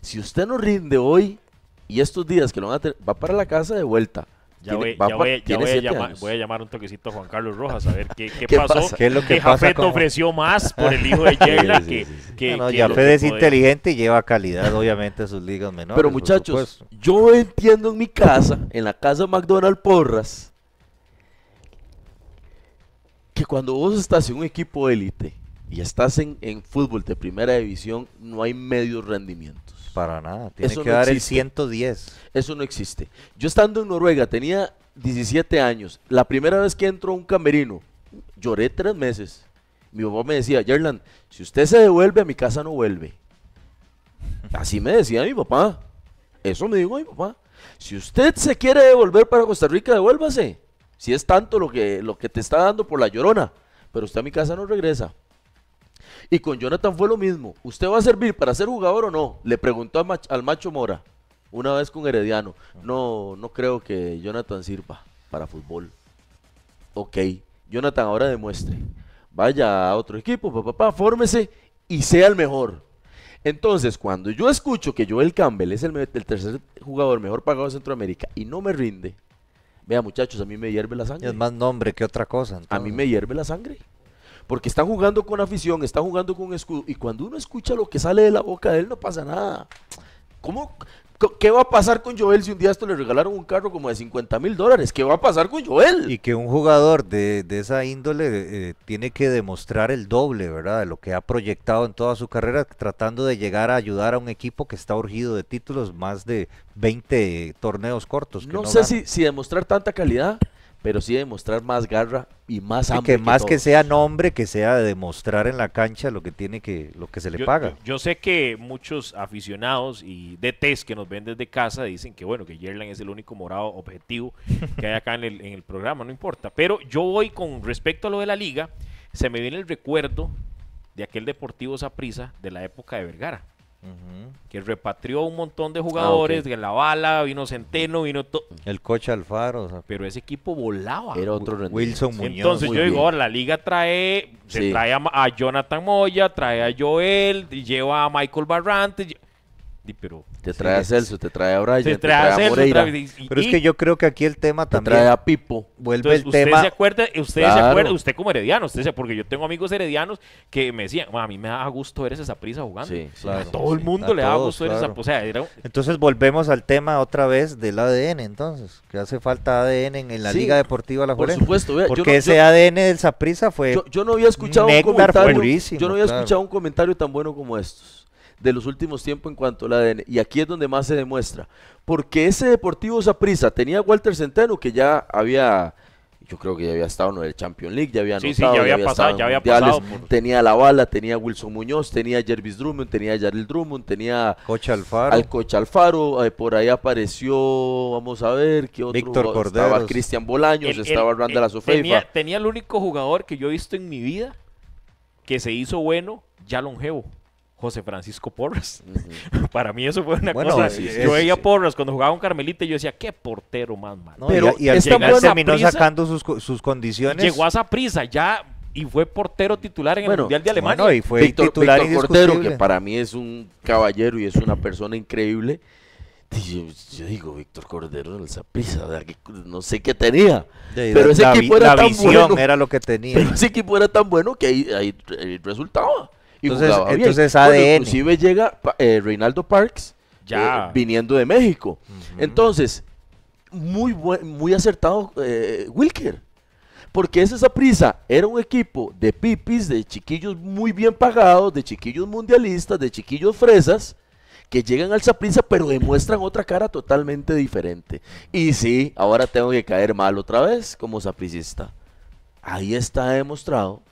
Si usted no rinde hoy y estos días que lo van a tener, va para la casa de vuelta. Ya, voy, va ya, pa- voy, ya tiene voy a llamar, años. voy a llamar un toquecito a Juan Carlos Rojas a ver qué, qué ¿Qué pasó. pasa? ¿Qué es lo que que pasa Jafet con- ofreció más por el hijo de Yerla Sí, que, sí, sí. que, No, no, que es inteligente y lleva calidad, obviamente, a sus ligas menores. Pero muchachos, yo entiendo en mi casa, en la casa McDonald Porras, que cuando vos estás en un equipo élite y estás en, en fútbol de primera división, no hay medios rendimientos. Para nada, tiene Eso que no dar el existe. 110. Eso no existe. Yo estando en Noruega tenía 17 años. La primera vez que entro a un camerino, lloré tres meses. Mi papá me decía, Yerland, si usted se devuelve a mi casa no vuelve. Así me decía mi papá. Eso me dijo mi papá. Si usted se quiere devolver para Costa Rica, devuélvase. Si es tanto lo que, lo que te está dando por la llorona. Pero usted a mi casa no regresa. Y con Jonathan fue lo mismo. ¿Usted va a servir para ser jugador o no? Le preguntó al mach- al macho Mora una vez con Herediano. No, no creo que Jonathan sirva para fútbol. Ok, Jonathan ahora demuestre. Vaya a otro equipo, papá, papá, fórmese y sea el mejor. Entonces, cuando yo escucho que Joel Campbell es el, el tercer jugador mejor pagado de Centroamérica y no me rinde, vea muchachos, a mí me hierve la sangre. Es más nombre que otra cosa. A mí me hierve la sangre. Porque están jugando con afición, están jugando con escudo. Y cuando uno escucha lo que sale de la boca de él, no pasa nada. ¿Cómo? ¿Qué va a pasar con Joel si un día esto le regalaron un carro como de 50 mil dólares? ¿Qué va a pasar con Joel? Y que un jugador de, de esa índole eh, tiene que demostrar el doble, ¿verdad? De lo que ha proyectado en toda su carrera, tratando de llegar a ayudar a un equipo que está urgido de títulos, más de 20 torneos cortos. Que no, no sé si, si demostrar tanta calidad, pero sí demostrar más garra y más hambre. que más que sea nombre, que sea de demostrar en la cancha lo que tiene que, lo que se le Yo, paga. yo- yo sé que muchos aficionados y DTs que nos ven desde casa dicen que bueno, que Yerlan es el único morado objetivo que hay acá en el, en el programa, no importa. Pero yo voy con respecto a lo de la liga, se me viene el recuerdo de aquel Deportivo Saprissa de la época de Vergara, Que repatrió un montón de jugadores, de la bala, vino Centeno, vino todo, El coche Alfaro, o sea, pero ese equipo volaba. Era otro rendimiento. Wilson Muñoz. Entonces yo digo, bien. ahora la liga trae, se Sí. trae a, a Jonathan Moya, trae a Joel, lleva a Michael di, pero Te trae a Celso, te trae a Brian, te trae a Celso, Moreira, trae- y- y- Pero es que yo creo que aquí el tema te también trae a Pipo. vuelve entonces, el usted tema. se acuerda, usted se acuerda, usted como herediano, usted se, porque yo tengo amigos heredianos que me decían, "Ma, a mí me da gusto ver esa prisa jugando. Sí, Claro. A sí, todo el mundo le da todos, gusto ver esa, o sea, era un- Entonces volvemos al tema otra vez del ADN, entonces, que hace falta ADN en, en la Sí, Liga Deportiva La Por Juventud. supuesto, vea, yo Porque no- ese yo- ADN del Saprissa fue Yo, yo no había escuchado un comentario. purísimo, yo no había escuchado un comentario tan bueno como estos. De los últimos tiempos en cuanto al ADN. Y aquí es donde más se demuestra. Porque ese Deportivo Saprissa tenía a Walter Centeno, que ya había, yo creo que ya había estado en el Champions League, ya había Sí, sí, anotado, ya había pasado, estado en ya había pasado por- Tenía a La Bala, tenía a Wilson Muñoz, tenía a Jervis Drummond, tenía a Yaril Drummond, tenía Coach Alfaro. al coach Alfaro, eh, por ahí apareció, vamos a ver, ¿qué otro? Víctor jugador? Estaba. Cristian Bolaños, El- el- estaba Randall Azofeifa. tenía, tenía el único jugador que yo he visto en mi vida que se hizo bueno, ya longevo. José Francisco Porras. Para mí eso fue una Bueno, cosa. sí, sí, yo veía sí. Porras cuando jugaba un Carmelita y yo decía, qué portero más malo. No, Pero y, y final bueno- terminó Saprissa- sacando sus, sus condiciones. Llegó a esa prisa ya y fue portero titular en el Mundial de Alemania. Bueno, y fue Víctor, titular Víctor Cordero, que para mí es un caballero y es una persona increíble. Y Yo, yo digo, Víctor Cordero en el no sé qué tenía. De- pero ese la, equipo era la tan visión bueno. era lo que tenía. Pero ese equipo era tan bueno que ahí, ahí resultaba. Y Entonces- jugaba bien. entonces Bueno, ADN. inclusive llega eh, Reinaldo Parks Ya. eh, viniendo de México. Entonces, muy, buen- muy acertado eh, Wilker. Porque ese prisa era un equipo de pipis, de chiquillos muy bien pagados, de chiquillos mundialistas, de chiquillos fresas, que llegan al Saprissa pero demuestran otra cara totalmente diferente. Y sí, ahora tengo que caer mal otra vez como sapricista. Ahí está demostrado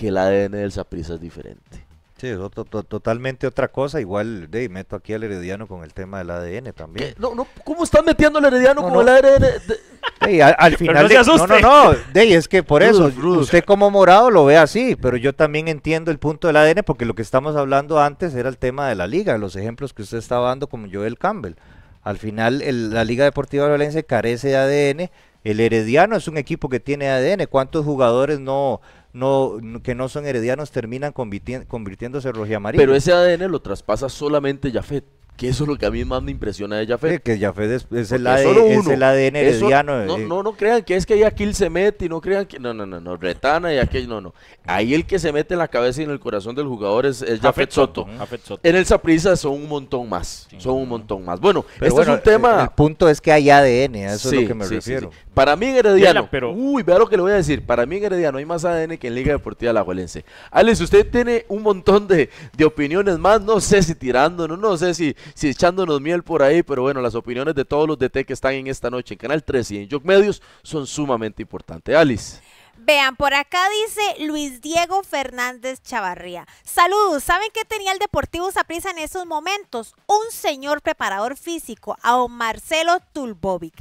que el ADN del Saprissa es diferente. Sí, es otro- to- totalmente otra cosa. Igual, de, meto aquí al Herediano con el tema del ADN también. ¿Qué? No, no, ¿Cómo están metiendo al Herediano No, con no. el ADN? de- Ey, al, al final no se de- no, no, no, de, es que por eso, usted como morado lo ve así, pero yo también entiendo el punto del ADN porque lo que estamos hablando antes era el tema de la liga, los ejemplos que usted estaba dando como Joel Campbell. Al final el- la Liga Deportiva de Valencia carece de ADN, el Herediano es un equipo que tiene ADN, ¿cuántos jugadores no, no, que no son heredianos terminan convirtiéndose en rojiamarillo? Pero ese ADN lo traspasa solamente Jafet, que eso es lo que a mí más me impresiona de Sí, Jafet. que Jafet es, es el, solo es el ADN Eso- herediano. no, no, no crean que es que ahí Aquil se mete y no crean que. No, no, no, no. Retana y aquel. No, no. Ahí el que se mete en la cabeza y en el corazón del jugador es, es Jafet Soto. Jafet Soto. En el Saprissa son un montón más. Son un montón más. Bueno, pero este bueno, es un tema. El, punto es que hay ADN, a eso es lo que me refiero. sí. Para mí en Herediano, pero- uy, vea lo que le voy a decir. Para mí en Herediano hay más ADN que en Liga Deportiva Alajuelense. Alex, usted tiene un montón de, de opiniones más, no sé si tirándonos, no sé si, si echándonos miel por ahí, pero bueno, las opiniones de todos los DT que están en esta noche en Canal 13 y en Joc Medios son sumamente importantes. Alice. Vean, por acá dice Luis Diego Fernández Chavarría. Saludos, ¿saben qué tenía el Deportivo Saprissa en esos momentos? Un señor preparador físico, a don Marcelo Tulbovic.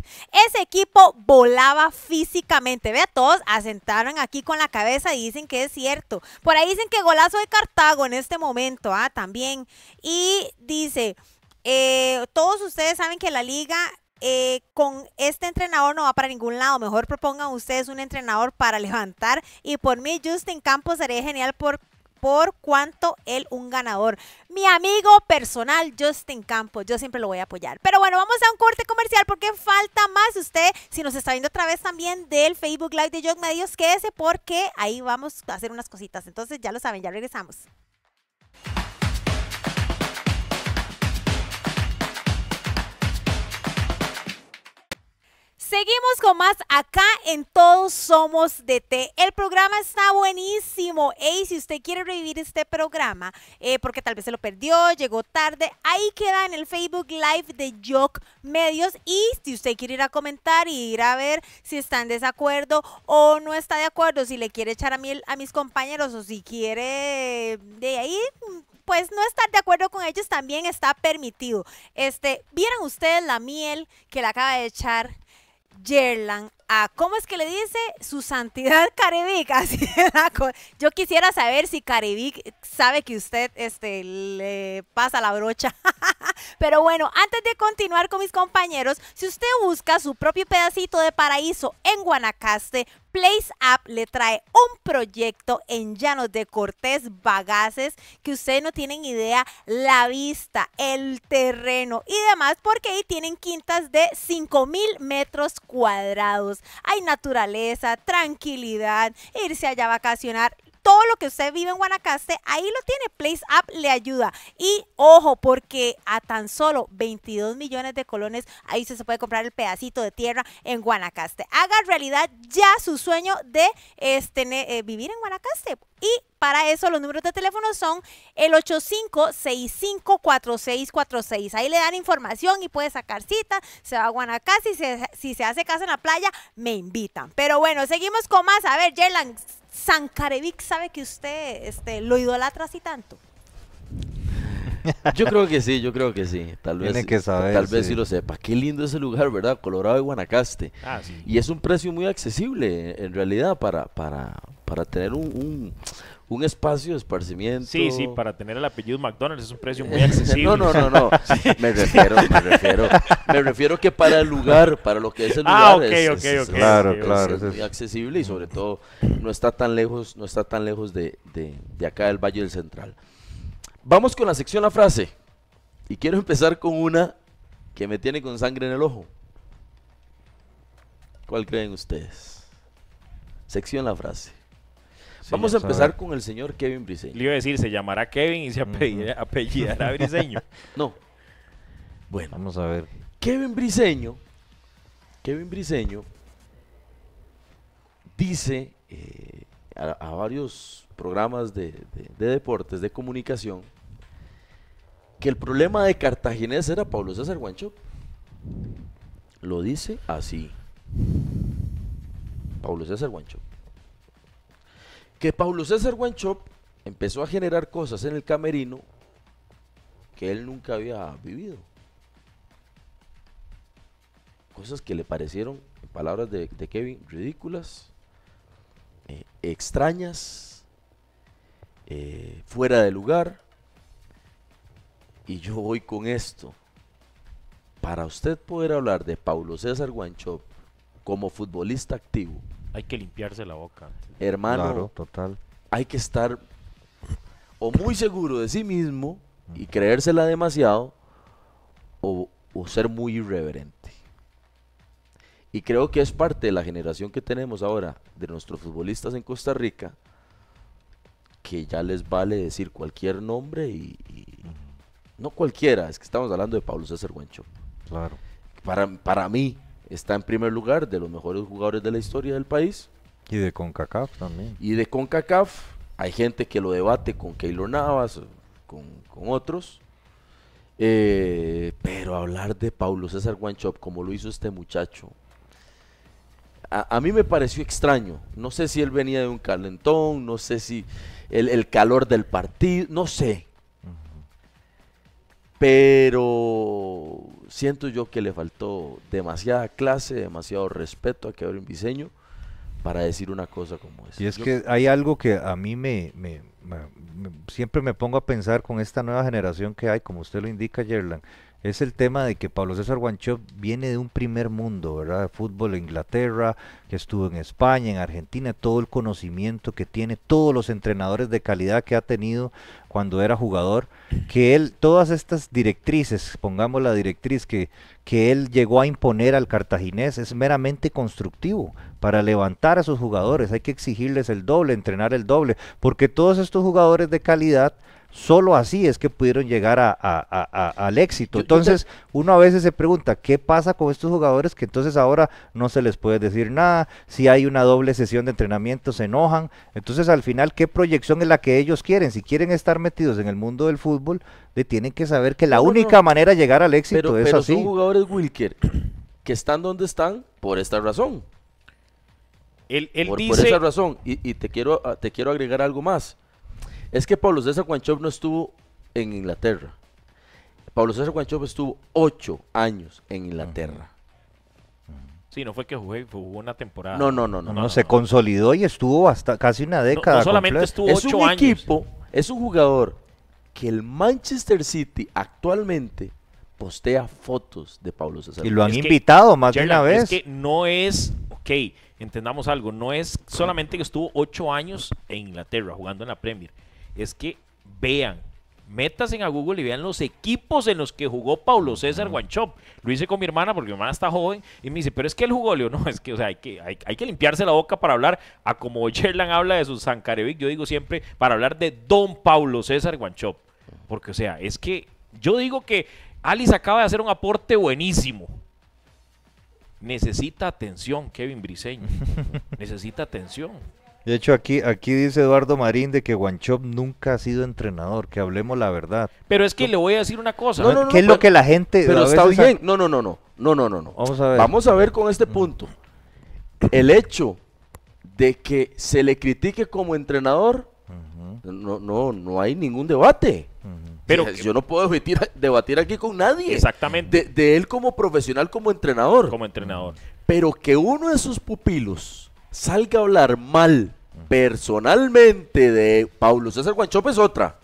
Ese equipo volaba físicamente. Vea, todos asentaron aquí con la cabeza y dicen que es cierto. Por ahí dicen que golazo de Cartago en este momento, ah, también. Y dice, eh, todos ustedes saben que la liga eh, con este entrenador no va para ningún lado. Mejor propongan ustedes un entrenador para levantar. Y por mí, Justin Campos sería genial por, por cuanto él un ganador. Mi amigo personal, Justin Campos, yo siempre lo voy a apoyar. Pero bueno, vamos a un corte comercial porque falta más. Usted, si nos está viendo otra vez también del Facebook Live de Jog Medios, quédese porque ahí vamos a hacer unas cositas. Entonces, ya lo saben, ya regresamos. Seguimos con más acá en Todos Somos DT. El programa está buenísimo. Ey, si usted quiere revivir este programa, eh, porque tal vez se lo perdió, llegó tarde, ahí queda en el Facebook Live de Jock Medios. Y si usted quiere ir a comentar y ir a ver si está en desacuerdo o no está de acuerdo, si le quiere echar a, mí, a mis compañeros o si quiere de ahí pues no estar de acuerdo con ellos también está permitido. Este, vieran ustedes la miel que le acaba de echar Yerlan ¿cómo es que le dice? Su santidad Caribic. Así Yo quisiera saber si Caribic sabe que usted este, le pasa la brocha. Pero bueno, antes de continuar con mis compañeros, si usted busca su propio pedacito de paraíso en Guanacaste, Place App le trae un proyecto en Llanos de Cortés Bagaces que ustedes no tienen idea la vista, el terreno y demás porque ahí tienen quintas de 5 mil metros cuadrados. Hay naturaleza, tranquilidad, irse allá a vacacionar. todo lo que usted vive en Guanacaste, ahí lo tiene. Place Up le ayuda. Y ojo, porque a tan solo 22 millones de colones, ahí se puede comprar el pedacito de tierra en Guanacaste. Haga realidad ya su sueño de este, eh, vivir en Guanacaste. Y para eso los números de teléfono son el 85654646. Ahí le dan información y puede sacar cita. Se va a Guanacaste y si se hace casa en la playa, me invitan. Pero bueno, seguimos con más. A ver, Yerlan, Sankarevic sabe que usted este, lo idolatra así tanto. Yo creo que sí, yo creo que sí. Tal vez, que saber, tal vez sí. lo sepa. Qué lindo ese lugar, ¿verdad? Colorado y Guanacaste. Ah, sí. Y es un precio muy accesible, en realidad, para, para, para tener un, un, espacio de esparcimiento. Sí, sí, para tener el apellido McDonald's es un precio muy accesible. no, no, no, no. Me refiero, me refiero, me refiero que para el lugar, para lo que es el Ah, lugar, ok, es, ok, es- ok. Claro, es- claro, es- muy accesible y sobre todo no está tan lejos, no está tan lejos de, de, de acá del Valle del Central. Vamos con la sección La Frase. Y quiero empezar con una que me tiene con sangre en el ojo. ¿Cuál creen ustedes? Sección La Frase. Vamos a empezar con el señor Kevin Briseño. Le iba a decir, se llamará Kevin y se apellida- apellidará Briseño. No. Bueno, Vamos a ver. Kevin Briseño, Kevin Briseño dice eh, a, a varios programas de, de- de deportes, de comunicación, que el problema de Cartaginés era Pablo César Guancho. Lo dice así. Pablo César Guancho. Que Pablo César Guancho empezó a generar cosas en el camerino que él nunca había vivido cosas que le parecieron, en palabras de, de Kevin, ridículas, eh, extrañas, eh, fuera de lugar. Y yo voy con esto. Para usted poder hablar de Paulo César Guanchop como futbolista activo, Hay que limpiarse la boca. antes. hermano, Claro, total. hay que estar o muy seguro de sí mismo y creérsela demasiado o, o ser muy irreverente. Y creo que es parte de la generación que tenemos ahora de nuestros futbolistas en Costa Rica que ya les vale decir cualquier nombre y, y- no cualquiera, es que estamos hablando de Pablo César Guancho. Claro. Para, para mí está en primer lugar de los mejores jugadores de la historia del país. Y de CONCACAF también. Y de CONCACAF, hay gente que lo debate con Keylor Navas, con, con otros. Eh, pero hablar de Paulo César Guanchop como lo hizo este muchacho, a, a mí me pareció extraño. No sé si él venía de un calentón, no sé si el, el calor del partido, no sé. Pero siento yo que le faltó demasiada clase, demasiado respeto a Kevin Viseño para decir una cosa como esa. Y es Yo- que hay algo que a mí me, me- me- me- siempre me pongo a pensar con esta nueva generación que hay, como usted lo indica, Yerlan, es el tema de que Pablo César Guanchop viene de un primer mundo, ¿verdad? De fútbol en Inglaterra, que estuvo en España, en Argentina, todo el conocimiento que tiene, todos los entrenadores de calidad que ha tenido cuando era jugador, que él, todas estas directrices, pongamos la directriz que, que él llegó a imponer al cartaginés, es meramente constructivo para levantar a sus jugadores. Hay que exigirles el doble, entrenar el doble, porque todos estos jugadores de calidad, solo así es que pudieron llegar a, a- a- a- al éxito. Yo- yo te- Entonces, uno a veces se pregunta, ¿qué pasa con estos jugadores que entonces ahora no se les puede decir nada? Si hay una doble sesión de entrenamiento, se enojan. Entonces, al final, ¿qué proyección es la que ellos quieren? Si quieren estar metidos en el mundo del fútbol, de tienen que saber que la No, única no. manera de llegar al éxito pero, es pero así. son jugadores Wilker que están donde están por esta razón. Él, él por, por dice, esa razón. Y, y te quiero ah, te quiero agregar algo más. Es que Pablo César Guanchop no estuvo en Inglaterra. Pablo César Guanchop estuvo ocho años en Inglaterra. sí, no fue que jugué, jugó una temporada. No, no, no, no. No, no, se consolidó y estuvo hasta casi una No- década. no solamente completa. estuvo Es ocho un años. equipo, es un jugador que el Manchester City actualmente postea fotos de Pablo César. Y lo han Es que, invitado más de una vez. Es que no es, ok, entendamos algo, no es solamente que estuvo ocho años en Inglaterra jugando en la Premier, es que vean, métanse a Google y vean los equipos en los que jugó Paulo César Guanchop. Lo hice con mi hermana porque mi hermana está joven y me dice, pero es que él jugó, Leo, no, es que, o sea, hay que, hay, hay que limpiarse la boca para hablar, a como Gerland habla de su Sancarevic, yo digo siempre, para hablar de Don Paulo César Guanchop. Porque, o sea, es que yo digo que Alice acaba de hacer un aporte buenísimo. Necesita atención, Kevin Briseño. Necesita atención. De hecho, aquí, aquí dice Eduardo Marín de que Guanchop nunca ha sido entrenador, que hablemos la verdad. Pero es que le voy a decir una cosa. No, no, no, ¿Qué es lo pero- que la gente... Pero está bien. No, no, no, no. No, no, no, no. Vamos a ver. Vamos a ver con este punto. El hecho de que se le critique como entrenador, no, no, no hay ningún debate. Pero que- yo no puedo debatir, debatir aquí con nadie. Exactamente. De, de él como profesional, como entrenador. como entrenador. Pero que uno de sus pupilos salga a hablar mal personalmente de Paulo César Guanchop es otra.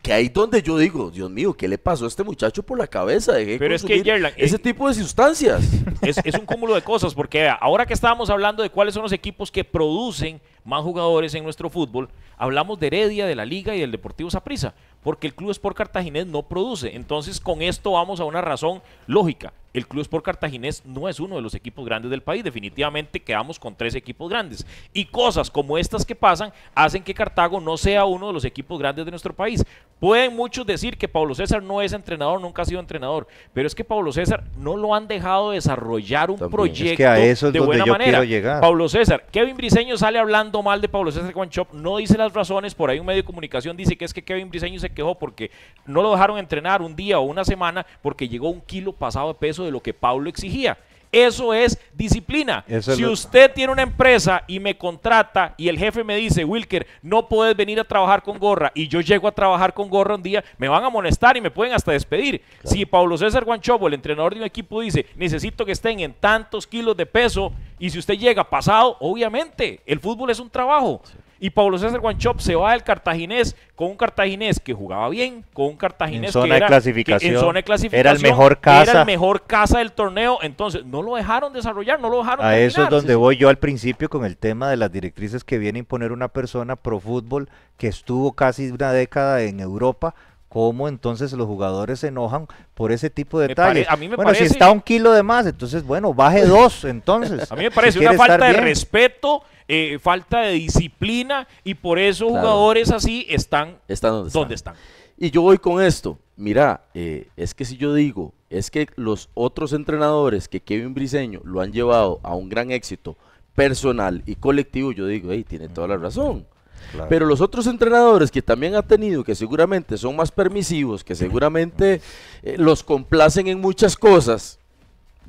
Que ahí donde yo digo, Dios mío, ¿qué le pasó a este muchacho por la cabeza? Dejé de Pero es que, ese eh, tipo de sustancias. Es, es un cúmulo de cosas, porque ahora que estábamos hablando de cuáles son los equipos que producen más jugadores en nuestro fútbol, hablamos de Heredia, de la Liga y del Deportivo Saprissa, porque el Club Sport Cartaginés no produce. Entonces, con esto vamos a una razón lógica. El Club Sport Cartaginés no es uno de los equipos grandes del país. Definitivamente quedamos con tres equipos grandes. Y cosas como estas que pasan hacen que Cartago no sea uno de los equipos grandes de nuestro país. Pueden muchos decir que Pablo César no es entrenador, nunca ha sido entrenador, pero es que Pablo César no lo han dejado desarrollar un También. proyecto Es que a eso es de donde buena yo manera. llegar. Pablo César, Kevin Briseño sale hablando mal de Pablo César Guanchop, no dice las razones, por ahí un medio de comunicación dice que es que Kevin Briseño se quejó porque no lo dejaron entrenar un día o una semana porque llegó un kilo pasado de peso de lo que Pablo exigía. Eso es disciplina. Eso es si lo- usted tiene una empresa y me contrata y el jefe me dice, Wilker, no puedes venir a trabajar con gorra y yo llego a trabajar con gorra un día, me van a molestar y me pueden hasta despedir. Si Pablo César Guanchobo, el entrenador de un equipo, dice, necesito que estén en tantos kilos de peso y si usted llega pasado, obviamente, el fútbol es un trabajo. Y Pablo César Guanchop se va del cartaginés con un cartaginés que jugaba bien, con un cartaginés En zona que de era, clasificación. que en zona de clasificación Era el mejor era casa. el mejor casa del torneo, entonces no lo dejaron desarrollar, no lo dejaron A eso es donde voy yo al principio con el tema de las directrices que viene a imponer una persona pro fútbol que estuvo casi una década en Europa. ¿Cómo entonces los jugadores se enojan por ese tipo de detalles? a mí me bueno, si está un kilo de más, entonces bueno, baje dos entonces. A mí me parece Si una falta de bien. respeto, eh, falta de disciplina y por eso Claro. jugadores así están Está donde está. donde están. Y yo voy con esto. Mira, eh, es que si yo digo, es que los otros entrenadores que Kevin Briseño lo han llevado a un gran éxito personal y colectivo, yo digo, hey, tiene toda la razón. Claro. Pero los otros entrenadores que también ha tenido, que seguramente son más permisivos, que seguramente eh, los complacen en muchas cosas,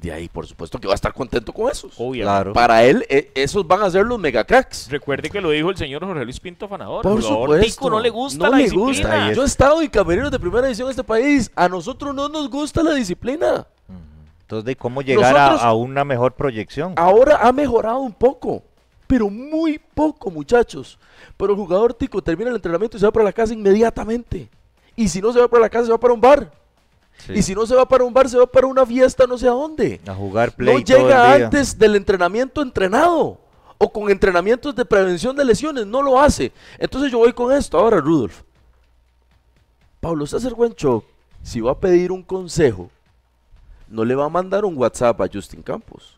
de ahí por supuesto que va a estar contento con esos. Obviamente. Claro. Para él, eh, esos van a ser los mega cracks. Recuerde que lo dijo el señor Jorge Luis Pinto Fanador. Por supuesto. tico no le gusta No la le disciplina. gusta. Yo he estado en camerinos de primera edición en este país. A nosotros no nos gusta la disciplina. Entonces, ¿de cómo llegar a- Nosotros- a, una mejor proyección? Ahora ha mejorado un poco, pero muy poco, muchachos. Pero el jugador tico termina el entrenamiento y se va para la casa inmediatamente. Y si no se va para la casa, se va para un bar. Sí. Y si no se va para un bar, se va para una fiesta, no sé a dónde. a jugar play No todo el llega día. antes del entrenamiento entrenado. O con entrenamientos de prevención de lesiones. No lo hace. Entonces yo voy con esto ahora, Rudolf. Pablo César Guanchoc, si va a pedir un consejo, no le va a mandar un WhatsApp a Justin Campos.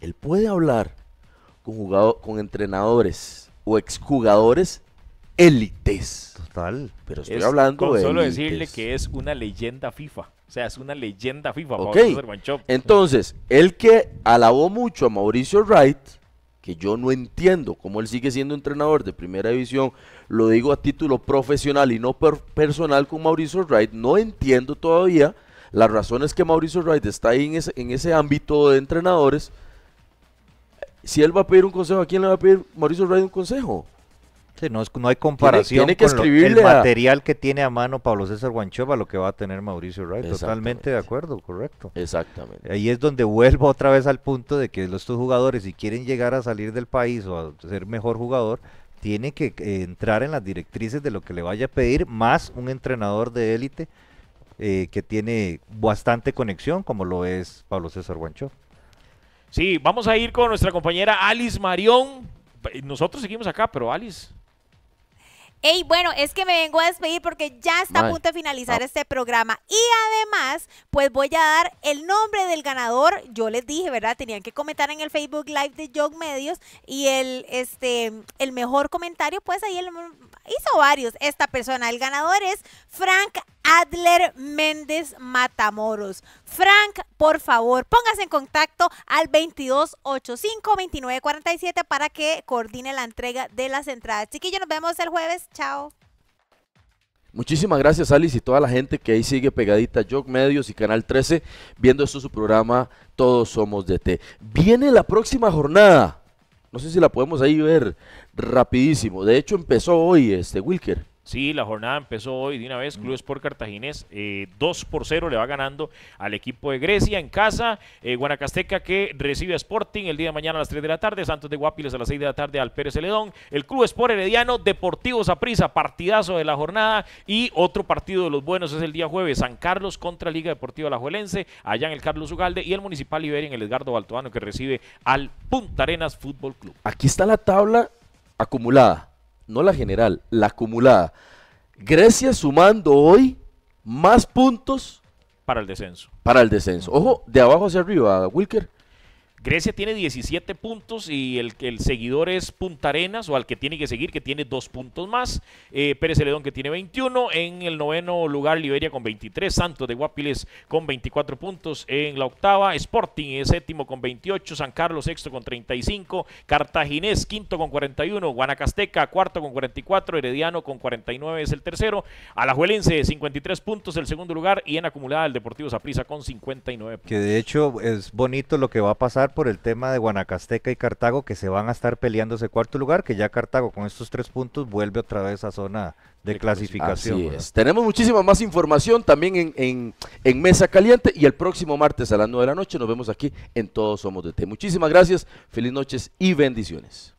Él puede hablar con, jugado- con entrenadores o exjugadores élites. Total. Pero estoy Es hablando con de solo élites. decirle que es una leyenda FIFA. O sea, es una leyenda FIFA. Ok. Entonces, el que alabó mucho a Mauricio Wright, que yo no entiendo cómo él sigue siendo entrenador de primera división, lo digo a título profesional y no per- personal con Mauricio Wright, no entiendo todavía las razones que Mauricio Wright está ahí en ese, en ese ámbito de entrenadores. Si él va a pedir un consejo, ¿a quién le va a pedir Mauricio Wright un consejo? Sí, no, hay comparación tiene que con lo- el a- material que tiene a mano Pablo César Guanchoba, lo que va a tener Mauricio Wright. Totalmente de acuerdo, correcto. Exactamente. Ahí es donde vuelvo otra vez al punto de que estos jugadores, si quieren llegar a salir del país o a ser mejor jugador, tienen que eh, entrar en las directrices de lo que le vaya a pedir, más un entrenador de élite eh, que tiene bastante conexión, como lo es Pablo César Guancho. Sí, vamos a ir con nuestra compañera Alice Marión. Nosotros seguimos acá, pero Alice. Ey, bueno, es que me vengo a despedir porque ya está a punto de finalizar este programa. Y además, pues voy a dar el nombre del ganador. Yo les dije, ¿verdad? Tenían que comentar en el Facebook Live de Jog Medios. Y el, este, el mejor comentario, pues ahí él hizo varios. Esta persona, el ganador es Frank Adler Méndez Matamoros. Frank, por favor, póngase en contacto al 2285-2947 para que coordine la entrega de las entradas. Chiquillos, nos vemos el jueves. Chao. Muchísimas gracias, Alice, y toda la gente que ahí sigue pegadita, Jog Medios y Canal 13, viendo esto su programa Todos Somos DT. Viene la próxima jornada. No sé si la podemos ahí ver rapidísimo. De hecho, empezó hoy este Wilker. Sí, la jornada empezó hoy de una vez. Club Sport Cartaginés eh, 2 por 0 le va ganando al equipo de Grecia en casa. Eh, Guanacasteca que recibe a Sporting el día de mañana a las 3 de la tarde. Santos de Guapiles a las 6 de la tarde al Pérez Celedón. El Club Sport Herediano, Deportivo Saprissa, partidazo de la jornada. Y otro partido de los buenos es el día jueves. San Carlos contra Liga Deportiva Alajuelense, allá en el Carlos Ugalde. Y el Municipal Iberia en el Edgardo Baltoano que recibe al Punta Arenas Fútbol Club. Aquí está la tabla acumulada, no la general, la acumulada. Grecia sumando hoy más puntos Para el descenso. para el descenso. Ojo, de abajo hacia arriba, Wilker. Grecia tiene 17 puntos y el, el seguidor es Punta Arenas o al que tiene que seguir que tiene dos puntos más. Eh, Pérez Celedón que tiene 21. En el noveno lugar Liberia con 23. Santos de Guapiles con 24 puntos. En la octava Sporting es séptimo con 28. San Carlos sexto con 35. Cartaginés quinto con 41. Guanacasteca cuarto con 44. Herediano con 49 es el tercero. Alajuelense 53 puntos el segundo lugar y en acumulada el Deportivo Saprissa con 59 puntos. Que de hecho es bonito lo que va a pasar por el tema de Guanacasteca y Cartago, que se van a estar peleando ese cuarto lugar, que ya Cartago con estos tres puntos vuelve otra vez a zona de De clasificación. Así es. Tenemos muchísima más información también en, en- en Mesa Caliente y el próximo martes a las 9 de la noche nos vemos aquí en Todos Somos DT. Muchísimas gracias, feliz noches y bendiciones.